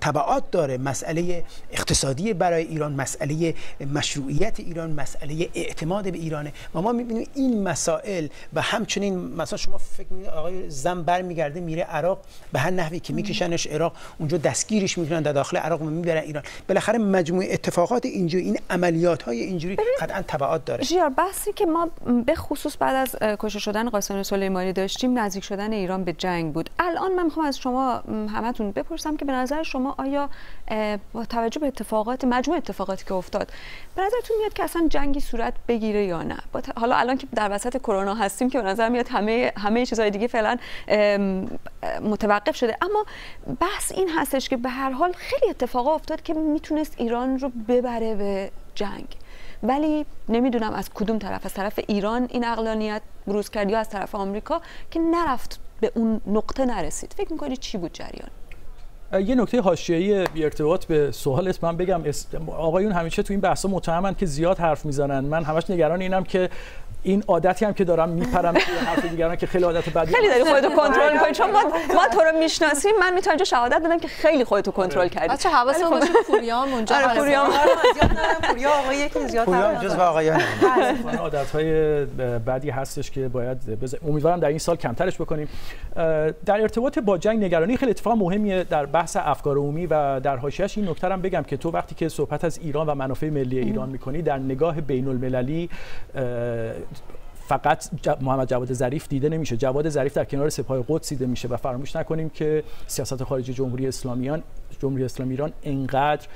تبعات داره. مسئله اقتصادی برای ایران مسئله مشروعیت ایران مسئله اعتماد به ایرانه. و ما می‌بینیم این مسائل و همچنین مثلا شما فکر می‌کنید آقای زن برمیگرده میره عراق به هر نحوی که میکشنش عراق اونجا دستگیرش می‌کنن در داخل عراق و می‌برن ایران. بالاخره مجموعه اتفاقات اینجوری این عملیات های اینجوری قطعا تبعات داره. جیار بحثی که ما به خصوص بعد از کشته شدن قاسم سلیمانی داشتیم نزدیک شدن ایران به جنگ بود. الان من می‌خوام از شما همتون بپرسم که به نظر شما آیا با توجه به اتفاقات مجموع اتفاقاتی که افتاد به نظرتون میاد که اصلا جنگی صورت بگیره یا نه؟ حالا الان که در وسط کرونا هستیم که به نظر میاد همه همه چیزهای دیگه فعلا متوقف شده. اما بحث این هستش که به هر حال خیلی اتفاقا افتاد که می‌تونست ایران رو ببره به جنگ. ولی نمی‌دونم از کدوم طرف از طرف ایران این اقلانیت بروز کرد یا از طرف آمریکا که نرفت به اون نقطه نرسید. فکر می‌کنید چی بود جریان؟ یه نکته حاشیه‌ای بی ارتباط به سوالت من بگم آقایون همیشه تو این بحثا متهمن که زیاد حرف می‌زنن. من همش نگران اینم که این عادتی هم که دارم میپرم توی حرف دیگران که خیلی عادت بدی خیلی داری خودتو کنترل می‌کنی. چون ما ما تو رو می‌شناسیم من می‌تونم اینجا شهادت بدم که خیلی خودتو کنترل کردی. بچه حواستون باشه پوریام. اونجا آره پوریام پوریا آقای یکی زیاد پوریام جزو آقایان. عادت‌های بدی هستش که باید. امیدوارم در این سال کمترش بکنیم. در ارتباط با جنگ نگرانی خیلی اتفاق مهمیه در بحث افکار عمومی و در حاشیه‌اش این نکته بگم که تو وقتی که صحبت از ایران و منافع ملی ایران می‌کنی در نگاه بین المللی فقط محمد جواد ظریف دیده نمیشه. جواد ظریف در کنار سپاه قدس دیده میشه و فراموش نکنیم که سیاست خارجی جمهوری اسلامیان جمهوری اسلامی ایران انقدر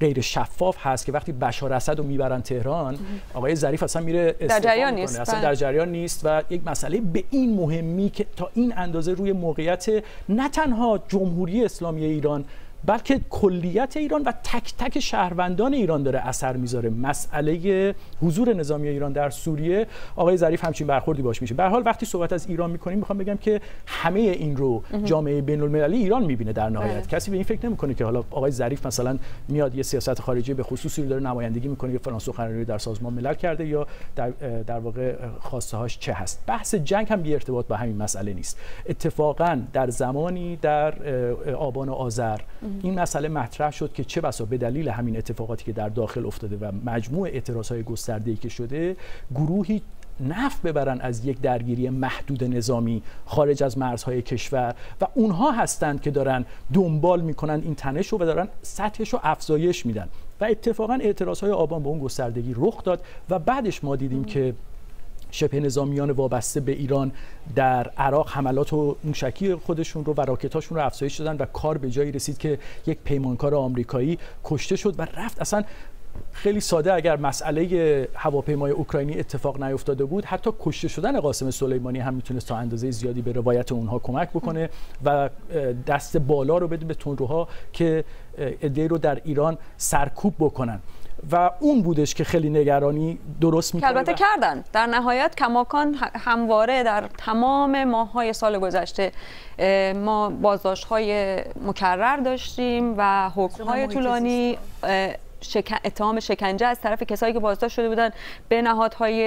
غیر شفاف هست که وقتی بشار اسد رو می‌برن تهران آقای ظریف اصلا میره در جریان نیست. اصلا در جریان نیست و یک مسئله به این مهمی که تا این اندازه روی موقعیت نه تنها جمهوری اسلامی ایران بلکه کلیت ایران و تک تک شهروندان ایران داره اثر می‌ذاره. مسئله حضور نظامی ایران در سوریه آقای ظریف همچین برخوردی باش میشه. به حال وقتی صحبت از ایران می‌کنیم می‌خوام بگم که همه این رو جامعه بین المللی ایران می‌بینه در نهایت. بله. کسی به این فکر نمی‌کنه که حالا آقای ظریف مثلا میاد یه سیاست خارجی به خصوصی رو داره نمایندگی می‌کنه که فلان سخنرانی در سازمان ملل کرده یا در, در واقع خواسته هاش چه هست. بحث جنگ هم بی ارتباط با همین مسئله نیست. اتفاقا در زمانی در آبان و آذر این مسئله مطرح شد که چه بسا به دلیل همین اتفاقاتی که در داخل افتاده و مجموع اعتراضهای گسترده‌ای که شده گروهی نف ببرن از یک درگیری محدود نظامی خارج از مرزهای کشور و اونها هستند که دارن دنبال می‌کنن این تنش رو و دارن سطحش رو افزایش میدن. و اتفاقا اعتراض های آبان به اون گستردگی رخ داد و بعدش ما دیدیم که شبه نظامیان وابسته به ایران در عراق حملات و موشکی خودشون رو و راکتاشون رو افزایش دادن و کار به جایی رسید که یک پیمانکار آمریکایی کشته شد و رفت. اصلا خیلی ساده اگر مسئله هواپیمای اوکراینی اتفاق نیفتاده بود حتی کشته شدن قاسم سلیمانی هم می‌تونست تا اندازه زیادی به روایت اونها کمک بکنه و دست بالا رو بده به تندروها که ایده رو در ایران سرکوب بکنن. و اون بودش که خیلی نگرانی درست می‌کنه البته کردن. در نهایت کماکان همواره در تمام ماههای سال گذشته ما بازداشت های مکرر داشتیم و حکم های طولانی شکن... اتهام شکنجه از طرف کسایی که بازداشت شده بودن. به نهادهای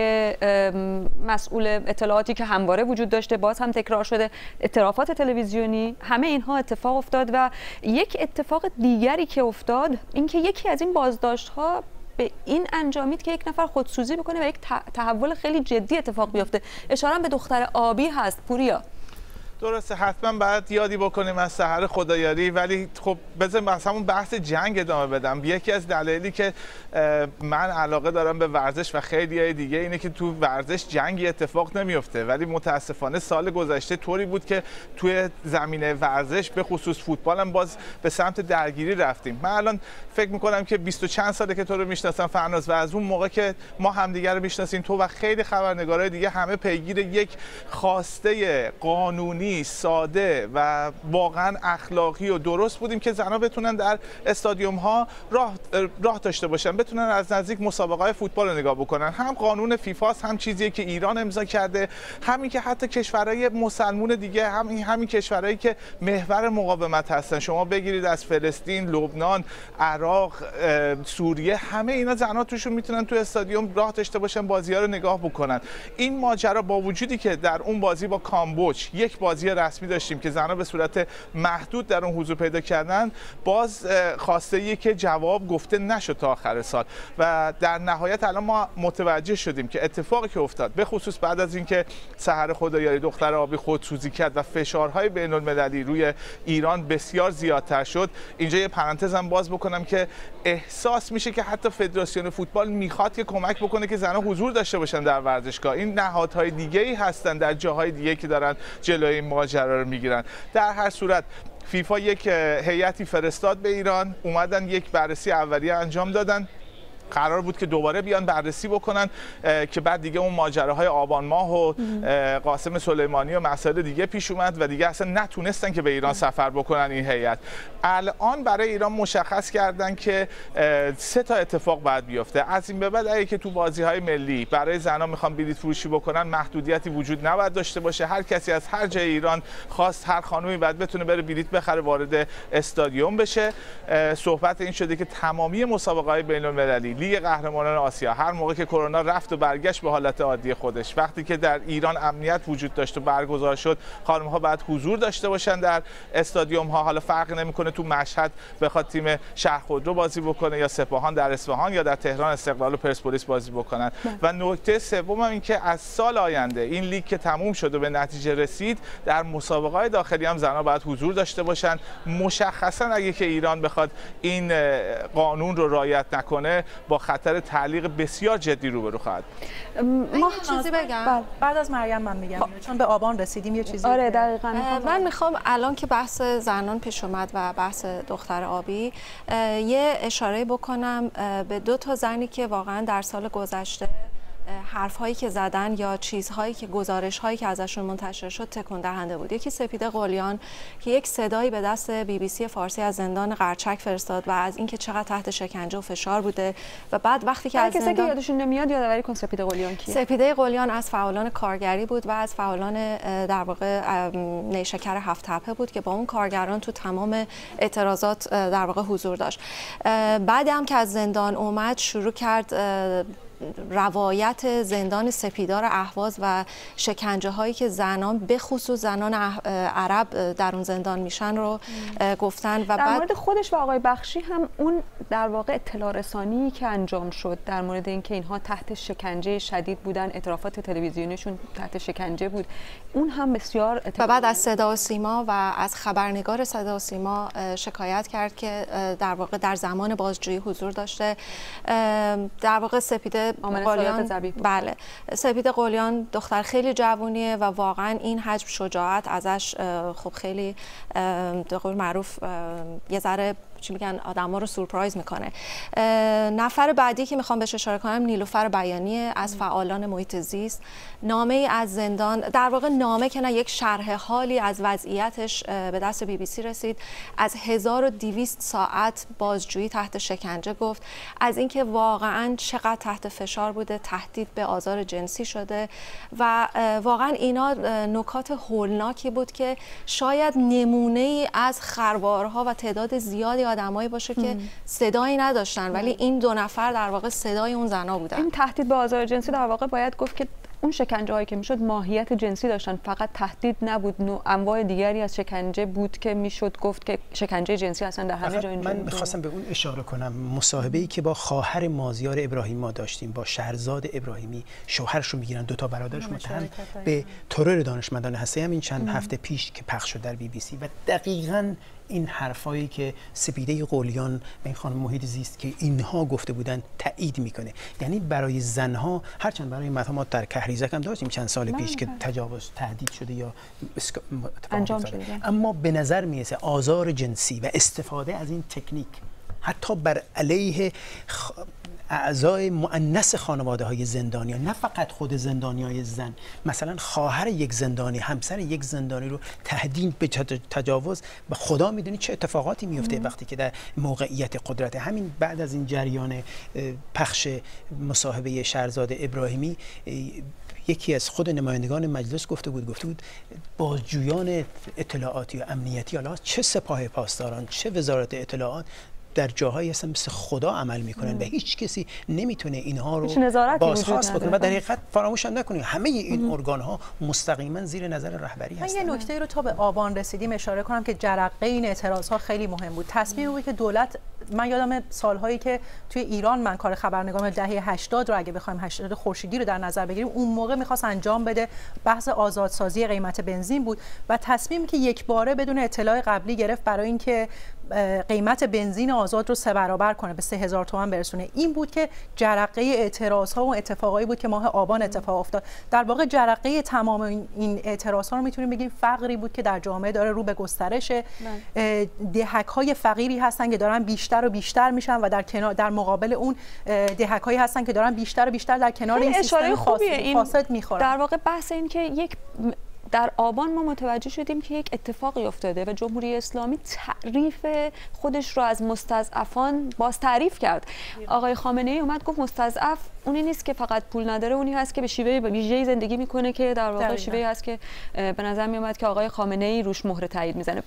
مسئول اطلاعاتی که همواره وجود داشته باز هم تکرار شده. اعترافات تلویزیونی همه اینها اتفاق افتاد و یک اتفاق دیگری که افتاد اینکه یکی از این بازداشت ها به این انجامید که یک نفر خودسوزی بکنه و یک تحول خیلی جدی اتفاق بیفته. اشاره به دختر آبی هست پوریا. درسته حتما باید یادی بکنیم از سحر خدایاری ولی خب بذار از همون بحث جنگ ادامه بدم. یکی از دلایلی که من علاقه دارم به ورزش و خیلی دیگه اینه که تو ورزش جنگی اتفاق نمیفته. ولی متاسفانه سال گذشته طوری بود که توی زمینه ورزش به خصوص فوتبال هم باز به سمت درگیری رفتیم. من الان فکر می‌کنم که 20 چند ساله که تو رو می‌شناسم فرناز و از اون موقع که ما همدیگه رو می‌شناسیم تو و خیلی خبرنگارای دیگه همه پیگیر یک خواسته قانونی ساده و واقعا اخلاقی و درست بودیم که زنها بتونن در استادیوم ها راه, راه داشته باشن بتونن از نزدیک مسابقه های فوتبال رو نگاه بکنن. هم قانون فیفاس هم چیزی که ایران امضا کرده. همین که حتی کشورهای مسلمون دیگه هم همین کشورهایی که محور مقاومت هستن. شما بگیرید از فلسطین لبنان عراق سوریه همه اینا زنها توشون می‌تونن تو استادیوم راه داشته باشن بازی ها رو نگاه بکنن. این ماجرا با وجودی که در اون بازی با کامبوج یک بازی بازی رسمی داشتیم که زنها به صورت محدود در اون حضور پیدا کردن باز خواسته که جواب گفته نشد تا آخر سال. و در نهایت الان ما متوجه شدیم که اتفاقی که افتاد به خصوص بعد از اینکه سحر خدایاری دختر آبی خودسوزی کرد و فشارهای بین المللی روی ایران بسیار زیادتر شد اینجا یه پرانتزم باز بکنم که احساس میشه که حتی فدراسیون فوتبال می‌خواد که کمک بکنه که زنها حضور داشته باشن در ورزشگاه. این نهادهای دیگه ای هستن در جاهای دیگه که دارن جلوی ماجرا رو می‌گیرن. در هر صورت فیفا یک هیئتی فرستاد به ایران. اومدن یک بررسی اولیه انجام دادن. قرار بود که دوباره بیان بررسی بکنن که بعد دیگه اون ماجراهای آبان ماه و قاسم سلیمانی و مسائل دیگه پیش اومد و دیگه اصلا نتونستن که به ایران سفر بکنن این هیئت. الان برای ایران مشخص کردن که سه تا اتفاق بعد بیفته. از این به بعد اگه که تو بازی های ملی برای زنان می‌خوان بلیط فروشی بکنن محدودیتی وجود نباید داشته باشه. هر کسی از هر جای ایران خواست هر خانومی بعد بتونه بره بلیط بخره وارد استادیوم بشه. صحبت این شده که تمامی مسابقه های بین المللی لیگ قهرمانان آسیا هر موقع که کرونا رفت و برگشت به حالت عادی خودش وقتی که در ایران امنیت وجود داشت و برگزار شد خانم ها بعد حضور داشته باشن در استادیوم ها حالا فرق نمی‌کنه تو مشهد بخواد تیم شهر خودرو بازی بکنه یا سپاهان در اصفهان یا در تهران استقلال و پرسپولیس بازی بکنن. و نکته سوم این که از سال آینده این لیگ که تموم شد و به نتیجه رسید در مسابقه های داخلی هم زنها باید حضور داشته باشن. مشخصا اگه که ایران بخواد این قانون رو رعایت نکنه با خطر تعلیق بسیار جدی روبرو خواهد. ما چیزی بگم. بله. بعد از مریم من میگم. خب. چون به آبان رسیدیم یه چیزی آره دقیقاً. من می‌خوام الان که بحث زنان پیش اومد و بحث دختر آبی یه اشاره بکنم به دو تا زنی که واقعا در سال گذشته حرف هایی که زدن یا چیزهایی که گزارش هایی که ازشون منتشر شد تکون دهنده بود. یکی سپیده قلیان که یک صدایی به دست بی بی سی فارسی از زندان قرچک فرستاد و از اینکه چقدر تحت شکنجه و فشار بوده و بعد وقتی که از زندان که یادشون نمیاد یادآوری کن سپیده قلیان کیه. سپیده قلیان از فعالان کارگری بود و از فعالان در واقع نیشکر هفت تپه بود که با اون کارگران تو تمام اعتراضات در واقع حضور داشت. بعد هم که از زندان اومد شروع کرد روایت زندان سپیدار اهواز و شکنجه هایی که زنان به خصوص زنان عرب در اون زندان میشن رو گفتن و در مورد خودش و آقای بخشی هم اون در واقع اطلاع رسانی که انجام شد در مورد اینکه اینها تحت شکنجه شدید بودن اطرافات تلویزیونیشون تحت شکنجه بود اون هم بسیار و بعد از صدا و سیما و از خبرنگار صدا و سیما شکایت کرد که در واقع در زمان بازجویی حضور داشته. در واقع سپیده قلیان بله. سپید قلیان دختر خیلی جوونیه و واقعا این حجم شجاعت ازش خب خیلی معروف یه ذره چی میگن آدما رو سورپرایز می‌کنه. نفر بعدی که می‌خوام بهش اشاره کنم نیلوفر بیانیه از فعالان محیط زیست. نامه از زندان در واقع نامه که نه یک شرح حالی از وضعیتش به دست بی بی سی رسید. از 1200 ساعت بازجویی تحت شکنجه گفت. از اینکه واقعا چقدر تحت فشار بوده تهدید به آزار جنسی شده و واقعا اینا نکات هولناکی بود که شاید نمونه ای از خربارها و تعداد زیادی آدمایی باشه که صدایی نداشتن ولی این دو نفر در واقع صدای اون زنا بودن. این تهدید به آزار جنسی در واقع باید گفت که اون شکنجه هایی که می‌شد ماهیت جنسی داشتن. فقط تهدید نبود نوع انواع دیگری از شکنجه بود که می‌شد گفت که شکنجه جنسی اصلا در همه جای من می‌خواستم به اون اشاره کنم. مصاحبه ای که با خواهر مازیار ابراهیم ما داشتیم با شهرزاد ابراهیمی شوهرش رو می‌گیرن دو تا برادرش متهم به ترور دانشمندان هسته همین چند هفته پیش که پخش شد در بی بی سی. و دقیقاً این حرفایی که سپیده قولیان این خانم محیط زیست که اینها گفته بودن تایید می‌کنه. یعنی برای زنها هرچند برای مردها در کهریزک هم داشتیم چند سال پیش که. تجاوز تهدید شده یا انجام شده. اما به نظر می‌رسه آزار جنسی و استفاده از این تکنیک حتی بر علیه اعضای مؤنث خانواده های زندانی نه فقط خود زندانی های زن مثلا خواهر یک زندانی همسر یک زندانی رو تهدید به تجاوز و خدا می‌دونی چه اتفاقاتی میفته وقتی که در موقعیت قدرت. همین بعد از این جریان پخش مصاحبه شهرزاد ابراهیمی یکی از خود نمایندگان مجلس گفته بود گفته بود بازجویان اطلاعاتی و امنیتی حالا چه سپاه پاسداران چه وزارت اطلاعات در جاهایی هستن مثل خدا عمل می‌کنن و هیچ کسی نمی‌تونه اینها رو بازخواست بکنه. و در حقیقت فراموش هم نکنیم. همه این ارگان ها مستقیما زیر نظر رهبری هستن من یه نکته رو تا به آبان رسیدیم اشاره کنم که جرقه این اعتراض ها خیلی مهم بود. تصمیم بود که دولت من یادم سالهایی که توی ایران من کار خبرنگارم دهه 80 رو اگه بخوایم 80 خورشیدی رو در نظر بگیریم اون موقع می‌خواست انجام بده. بحث آزادسازی قیمت بنزین بود و تصمیم که یک باره بدون اطلاع قبلی گرفت برای اینکه قیمت بنزین آزاد رو سه برابر کنه به سه هزار تومان برسونه. این بود که جرقه اعتراض ها و اتفاقایی بود که ماه آبان اتفاق افتاد. در واقع جرقه تمام این اعتراض ها رو می‌تونیم بگیم فقری بود که در جامعه داره رو به گسترش بله. دهک های فقیری هستن که دارن بیشتر و بیشتر میشن و در کنار در مقابل اون دهک هایی هستن که دارن بیشتر و بیشتر در کنار این سیستم فاسد می‌خورن. در واقع بحث این که یک در آبان ما متوجه شدیم که یک اتفاقی افتاده و جمهوری اسلامی تعریف خودش رو از مستضعفان باز تعریف کرد. آقای خامنه ای اومد گفت مستضعف اونی نیست که فقط پول نداره اونی هست که به شیوه ویژه‌ای زندگی می‌کنه که در واقع شیوه هست که به نظر می اومد که آقای خامنه ای روش مهر تایید می‌زنه.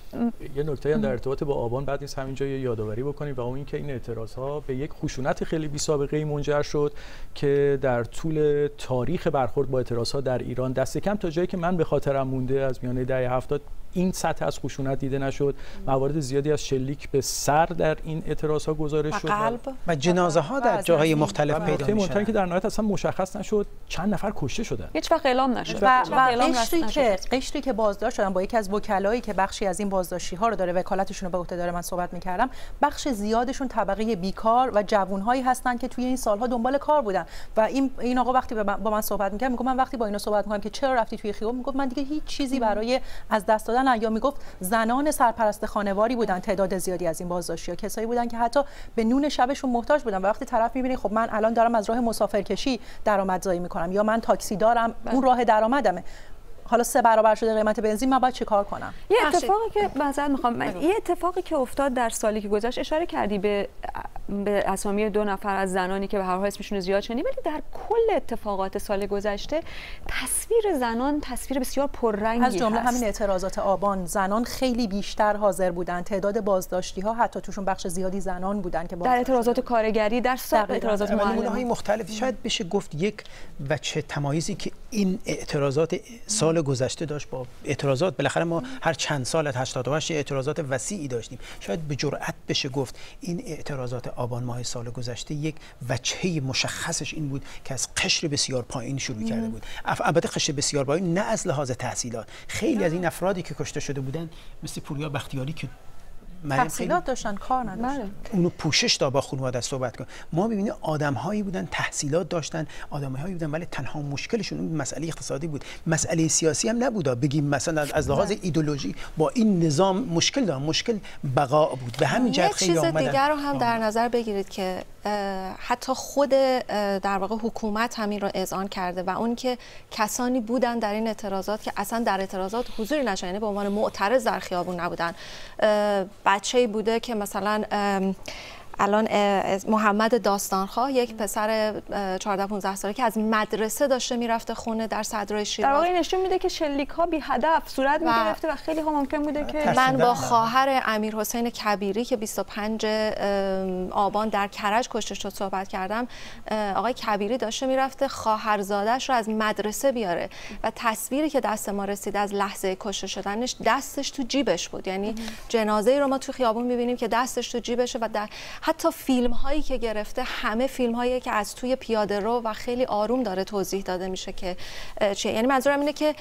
یه نکته هم در ارتباط با آبان بعد نیست همینجا یه یادآوری بکنیم و اون اینکه این اعتراض ها به یک خشونت خیلی بی سابقه منجر شد که در طول تاریخ برخورد با اعتراض ها در ایران دست کم تا جایی که من به خاطرم مونده از میانه دهه 70 این سطح از خشونت دیده نشد. موارد زیادی از شلیک به سر در این اعتراض ها گزارش شد قلب. و جنازه ها در جاهای مختلف پیدا میشن. که در نهایت اصلا مشخص نشد چند نفر کشته شدن. هیچ وقت اعلام نشد. و, و قشری که قشری که بازداشت شدن با یکی از وکلایی که بخشی از این بازداشتی ها رو داره وکالتشون رو به عهده داره من صحبت می‌کردم بخش زیادشون طبقه بیکار و جوانهایی هستن که توی این سالها دنبال کار بودن. و این این آقا وقتی با من صحبت می‌کرد میگم من وقتی با اینا صحبت می‌کنم که چرا رفتی توی خیابون؟ می‌گفت من دیگه هیچ چیزی برای از دست دادن یا می‌گفت زنان سرپرست خانواری بودن تعداد زیادی از این بازداشتی ها. کسایی بودن که حتی به نون شبشون محتاج بودن. و وقتی طرف می‌بینی خب من الان دارم از راه مسافرکشی درآمدزایی می‌کنم. یا من تاکسی دارم اون راه درآمدمه. حالا سه برابر شده قیمت بنزین من باید چیکار کنم؟ یه اتفاقی که می‌خوام یه اتفاقی که افتاد در سالی که گذشت اشاره کردی به به اسامی دو نفر از زنانی که به هر حال اسمشون زیاد شنیدیم ولی در کل اتفاقات سال گذشته تصویر زنان تصویر بسیار پررنگی از جمله همین اعتراضات آبان زنان خیلی بیشتر حاضر بودن. تعداد بازداشتی ها حتی توشون بخش زیادی زنان بودن که در اعتراضات کارگری در سایر اعتراضات های مختلفی شاید بشه گفت یک وجه تمایزی که این اعتراضات سال گذشته داشت با اعتراضات. بالاخره ما هر چند سال از 88 اعتراضات وسیعی داشتیم. شاید به جرأت بشه گفت این اعتراضات آبان ماه سال گذشته یک وجهه مشخصش این بود که از قشر بسیار پایین شروع کرده بود. البته قشر بسیار پایین نه از لحاظ تحصیلات. خیلی از این افرادی که کشته شده بودن مثل پوریا بختیاری که تحصیلات داشتن کار نداشتن. بله. اونو پوشش دا با خانواده صحبت کن. ما ببینیم آدم هایی بودن تحصیلات داشتن آدم هایی بودن ولی تنها مشکلشون اون مسئله اقتصادی بود. مسئله سیاسی هم نبودا. بگیم مثلا از لحاظ بله. ایدولوژی با این نظام مشکل دارن. مشکل بقا بود. به همین جهت خیلی چیز دیگر رو هم در نظر بگیرید که حتی خود در واقع حکومت همین رو اذعان کرده و اون که کسانی بودن در این اعتراضات که اصلا در اعتراضات حضوری نشدن یعنی به عنوان معترض در خیابون نبودن. بچه‌ای بوده که مثلا الان محمد داستانخواه یک پسر 14 15 ساله که از مدرسه داشته می‌رفته خونه در صدرای شیراز. در واقع نشون میده که شلیک ها بی هدف صورت می‌گرفته و خیلی ها ممکن بوده که من با خواهر امیر حسین کبیری که 25 آبان در کرج کشته شد صحبت کردم آقای کبیری داشته می‌رفته خواهرزادش رو از مدرسه بیاره و تصویری که دست ما رسید از لحظه کشته شدنش دستش تو جیبش بود. یعنی جنازه رو ما تو خیابون می‌بینیم که دستش تو جیبشه و در حتی فیلم هایی که گرفته همه فیلم هایی که از توی پیاده رو و خیلی آروم داره توضیح داده میشه که چیه. یعنی منظورم اینه که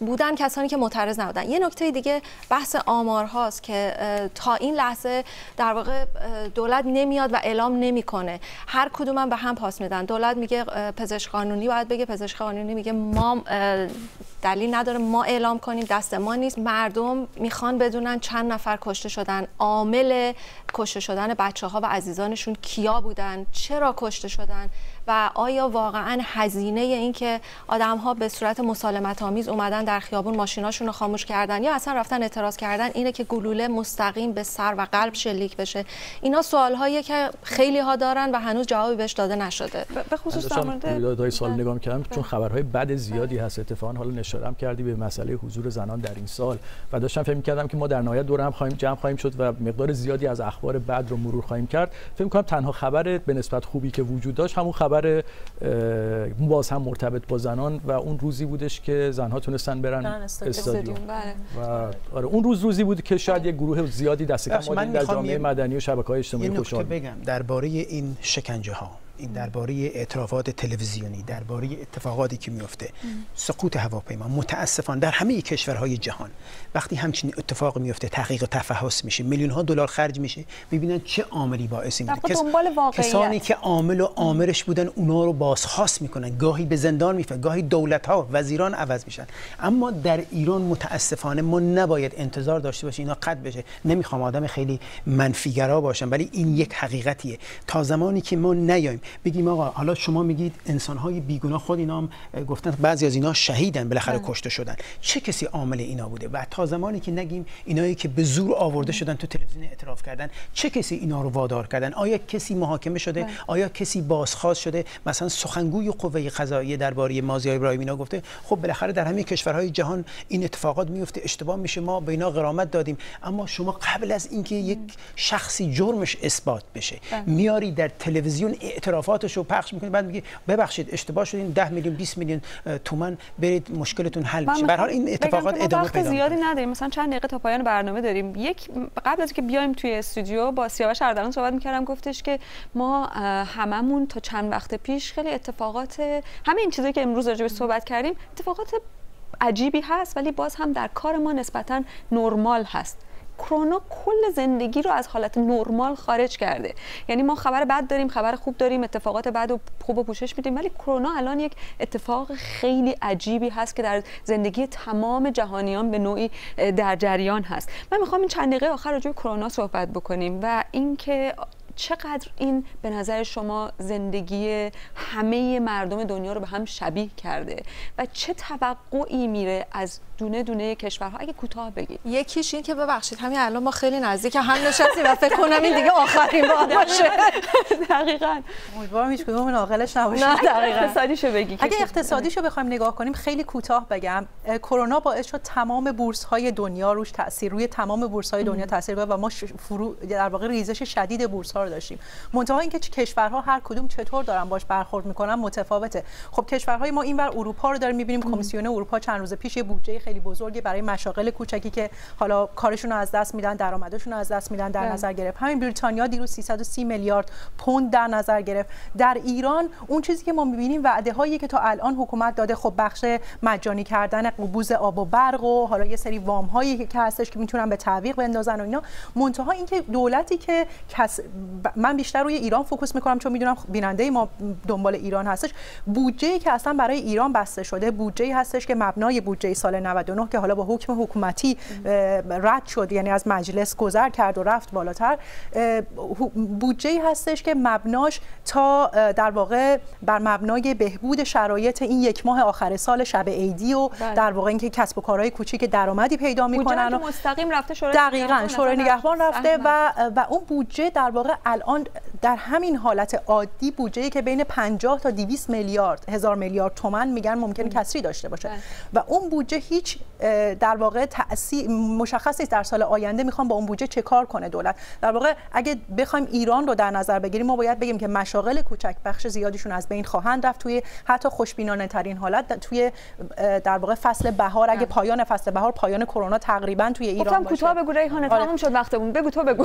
بودن کسانی که معترض نبودن. یه نکته دیگه بحث آمار هاست که تا این لحظه در واقع دولت نمیاد و اعلام نمی‌کنه. هر کدوم به هم پاس میدن. دولت میگه پزشک قانونی باید بگه پزشک قانونی میگه ما دلیل نداره ما اعلام کنیم دست ما نیست. مردم می‌خوان بدونن چند نفر کشته شدن. عامل کشته شدن بچه ها و عزیزانشون کیا بودن؟ چرا کشته شدن؟ و آیا واقعا هزینه این که آدم ها به صورت مسالمت آمیز اومدن در خیابون ماشیناشون رو خاموش کردن یا اصلا رفتن اعتراض کردن اینه که گلوله مستقیم به سر و قلب شلیک بشه؟ اینا سوال هایی که خیلی ها دارن و هنوز جوابی بهش داده نشده. به خصوص در مورد سال نگاه کردم چون خبرهای بد زیادی هست. اتفاقا حالا نشارم کردی به مسئله حضور زنان در این سال. و داشتم فکر کردم که ما در نهایت دور هم خواهیم جمع خواهیم شد و مقدار زیادی از اخبار بد رو مرور خواهیم کرد. فکر کنم تنها خبر به نسبت خوبی که وجود داشت همون خبر باز هم مرتبط با زنان و اون روزی بودش که زنها تونستن برن استادیوم. بله. و آره اون روز روزی بود که شاید یه گروه زیادی دست کم در جامعه مدنی و شبکه‌های اجتماعی خوشحال. بگم درباره این شکنجه ها این درباره اعترافات تلویزیونی درباره اتفاقاتی که میفته سقوط هواپیما متاسفانه در همه کشورهای جهان وقتی همچین اتفاق میفته تحقیق و تفحص میشه میلیون ها دلار خرج میشه می‌بینن چه عاملی باعث این کس... کسانی که عامل و عامرش بودن اونا رو بازخواست می‌کنن. گاهی به زندان میفته گاهی دولت ها وزیران عوض میشن. اما در ایران متاسفانه ما نباید انتظار داشته باشیم اینا قد بشه. نمی‌خوام آدم خیلی منفیگرا باشم ولی این یک حقیقتیه. تا زمانی که ما نیایم بگیم آقا حالا شما میگید انسان‌های بیگناه خود اینا هم گفتن بعضی از اینا شهیدن بالاخره بله. کشته شدن. چه کسی عامل اینا بوده؟ و تا زمانی که نگیم اینایی که به زور آورده شدن تو تلویزیون اعتراف کردن چه کسی اینا رو وادار کردن؟ آیا کسی محاکمه شده؟ بله. آیا کسی بازخواست شده؟ مثلا سخنگوی قوه قضاییه درباره مازیار ابراهیمی اینا گفته خب بالاخره در همه کشورهای جهان این اتفاقات میفته اشتباه میشه ما به اینا غرامت دادیم. اما شما قبل از اینکه یک شخصی جرمش اثبات بشه بله. میاری در تلویزیون اعتراف خرافاتش رو پخش می‌کنید. بعد میگی ببخشید اشتباه شدین 10 میلیون 20 میلیون تومان برید مشکلتون حل میشه به حال این اتفاقات ادامه پیدا زیادی نداریم. مثلا چند دقیقه تا پایان برنامه داریم. یک قبل از اینکه بیایم توی استودیو با سیاوش اردلان صحبت می‌کردم. گفتش که ما هممون تا چند وقت پیش خیلی اتفاقات همه این چیزایی که امروز راجع به صحبت کردیم اتفاقات عجیبی هست ولی باز هم در کار ما نسبتا نرمال هست. کرونا کل زندگی رو از حالت نرمال خارج کرده. یعنی ما خبر بد داریم خبر خوب داریم اتفاقات بد و خوب و پوشش میدیم ولی کرونا الان یک اتفاق خیلی عجیبی هست که در زندگی تمام جهانیان به نوعی در جریان هست. من می‌خوام این چند دقیقه آخر راجع به کرونا صحبت بکنیم و اینکه چقدر این به نظر شما زندگی همه مردم دنیا رو به هم شبیه کرده و چه توقعی میره از دونه دونه کشورها؟ اگه کوتاه بگید یکیش این که ببخشید همین الان ما خیلی نزدیک هم نشستیم و فکر کنم این دیگه آخرین بار باشه. دقیقاً. امیدوارم هیچ کدوم عاقلش نباشه. دقیقاً. اقتصادیشو بگی اگه اقتصادیشو بخوایم نگاه کنیم خیلی کوتاه بگم. کرونا باعث شد تمام بورس های دنیا روش تاثیر روی تمام بورس های دنیا تاثیر و ما فرو در واقع ریزش شدید بورس رو داشتیم. منتها اینکه کشورها هر کدوم چطور دارن باش برخورد می‌کنن متفاوته. خب کشورهای ما اینور اروپا رو داریم می‌بینیم کمیسیون اروپا چند روز پیش یه بودجه خیلی بزرگی برای مشاغل کوچکی که حالا کارشون رو از دست میدن درآمدشون رو از دست میدن در بله. نظر گرفت. همین بریتانیا دیروز 330 میلیارد پوند در نظر گرفت. در ایران اون چیزی که ما می‌بینیم وعده هایی که تا الان حکومت داده خب بخش مجانی کردن قبوز آب و برق و حالا یه سری وام هایی که هستش که می‌تونن به تعویق بندازن و اینا. منتها اینکه دولتی که کس من بیشتر روی ایران فوکوس می‌کنم چون می‌دونم بیننده ما دنبال ایران هستش بودجه که اصلا برای ایران بسته شده بودجه هستش که مبنای بودجه سال 99 که حالا با حکم حکومتی رد شد یعنی از مجلس گذر کرد و رفت بالاتر بودجه هستش که مبناش تا در واقع بر مبنای بهبود شرایط این یک ماه آخر سال شب عیدی و بله. در واقع اینکه کسب و کارهای کوچیک درآمدی پیدا می‌کنن و مستقیم رفته شورای دقیقاً شورای نگهبان رفته و و اون بودجه در واقع الان در همین حالت عادی بودجه که بین 50 تا 200 میلیارد هزار میلیارد تومان میگن ممکن کسری داشته باشه بله. و اون بودجه هیچ در واقع تاثیر مشخص نیست در سال آینده می‌خوام با اون بودجه چه کار کنه دولت در واقع اگه بخوایم ایران رو در نظر بگیریم ما باید بگیم که مشاغل کوچک بخش زیادیشون از بین خواهند رفت توی حتی خوشبینانه ترین حالت توی در واقع فصل بهار اگه بله. پایان فصل بهار پایان کرونا تقریبا توی ایران باشه کوتاه بگو ریحانه آره. تموم شد وقتمون بگو تو بگو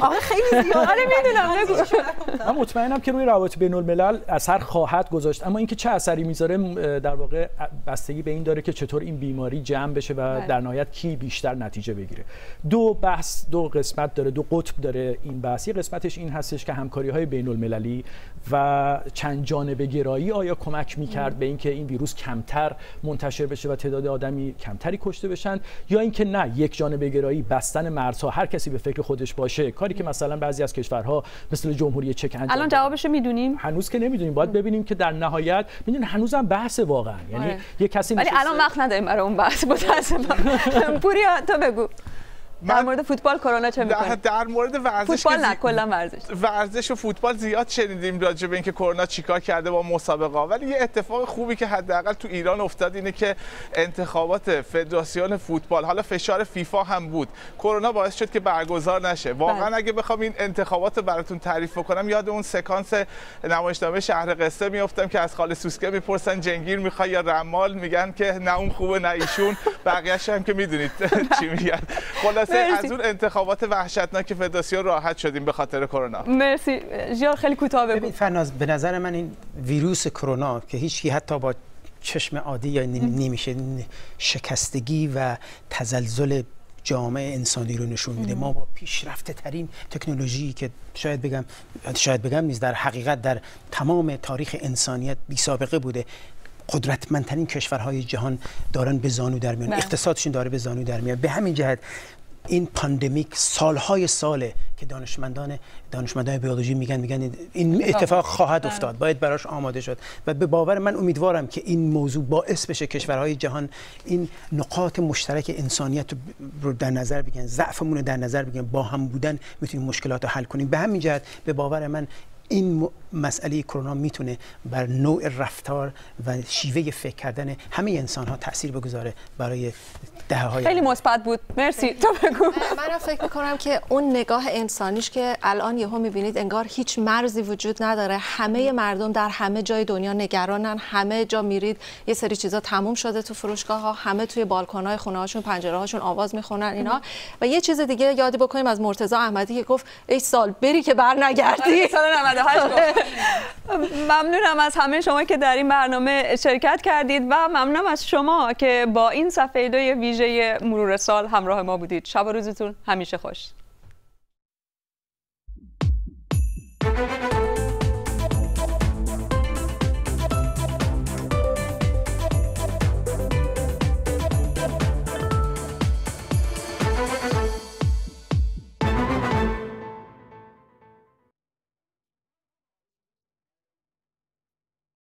آره خیلی زیاد. آره می‌دونم بگو من مطمئنم که روی روابط بین الملل اثر خواهد گذاشت. اما اینکه چه اثری می‌ذاره در واقع بستگی به این داره که چطور این بیماری جمع بشه و بله. در نهایت کی بیشتر نتیجه بگیره. دو بحث دو قسمت داره دو قطب داره این بحث. یه قسمتش این هستش که همکاری های بین المللی و چند جانبه گرایی آیا کمک می‌کرد به اینکه این ویروس کمتر منتشر بشه و تعداد آدمی کمتری کشته بشن یا اینکه نه یک جانبه گرایی بستن مرزها هر کسی به فکر خودش باشه. کاری که مثلا بعضی از کشورها مثل جمهوری چک انجام الان جوابشو می‌دونیم؟ هنوز که نمی‌دونیم. باید ببینیم که در نهایت می‌دونین هنوزم بحث واقعا. یعنی آره. یه کسی ولی الان وقت نداریم برای اون بحث. متاسفم پوریا تو بگو. در مورد فوتبال کرونا چه می‌کنه در مورد ورزش فوتبال نه کلا ورزش. ورزش و فوتبال زیاد شنیدیم راجع به اینکه کرونا چیکار کرده با مسابقه ولی یه اتفاق خوبی که حداقل تو ایران افتاد اینه که انتخابات فدراسیون فوتبال حالا فشار فیفا هم بود. کرونا باعث شد که برگزار نشه. واقعا بله. اگه بخوام این انتخابات براتون تعریف کنم یاد اون سکانس نمایشنامه شهر قصه میافتم که از خاله سوسکه می‌پرسن جنگیر می‌خوای یا رمال؟ میگن که نه اون خوبه نه ایشون. بقیه‌اش هم که می‌دونید چی میگن. خلاص از اون انتخابات وحشتناک فدراسیون راحت شدیم به خاطر کرونا. مرسی. ژیار خیلی کوتاه بگو. فرناز به نظر من این ویروس کرونا که هیچ حتی با چشم عادی یا نمیشه شکستگی و تزلزل جامعه انسانی رو نشون میده. ما با پیشرفته ترین تکنولوژی که شاید بگم شاید بگم نیست در حقیقت در تمام تاریخ انسانیت بی سابقه بوده. قدرتمندترین کشورهای جهان دارن به زانو در میان. بله. اقتصادشون داره به زانو در میان. به همین جهت این پاندمیک سالهای ساله که دانشمندان دانشمندان بیولوژی میگن میگن این اتفاق خواهد بله. افتاد. باید براش آماده شد. و به باور من امیدوارم که این موضوع باعث بشه کشورهای جهان این نقاط مشترک انسانیت رو در نظر بگیرن ضعفمون رو در نظر بگیرن با هم بودن می‌تونیم مشکلات رو حل کنیم. به همین جهت به باور من این مسئله کرونا می‌تونه بر نوع رفتار و شیوه فکر کردن همه انسان ها تاثیر بگذاره برای دهه های خیلی مثبت بود. مرسی. تو بگو. من فکر می‌کنم که اون نگاه انسانیش که الان یهو می‌بینید انگار هیچ مرزی وجود نداره. همه مردم در همه جای دنیا نگرانن. همه جا میرید یه سری چیزا تموم شده تو فروشگاه ها همه توی بالکن های خونه هاشون پنجره هاشون آواز می‌خونن اینا. و یه چیز دیگه یادی بکنیم از مرتضی احمدی که گفت ای سال بری که بر نگردی سال 98 ممنونم از همه شما که در این برنامه شرکت کردید و ممنونم از شما که با این صفحه دوی ویژه مرور سال همراه ما بودید. شب و روزتون همیشه خوش.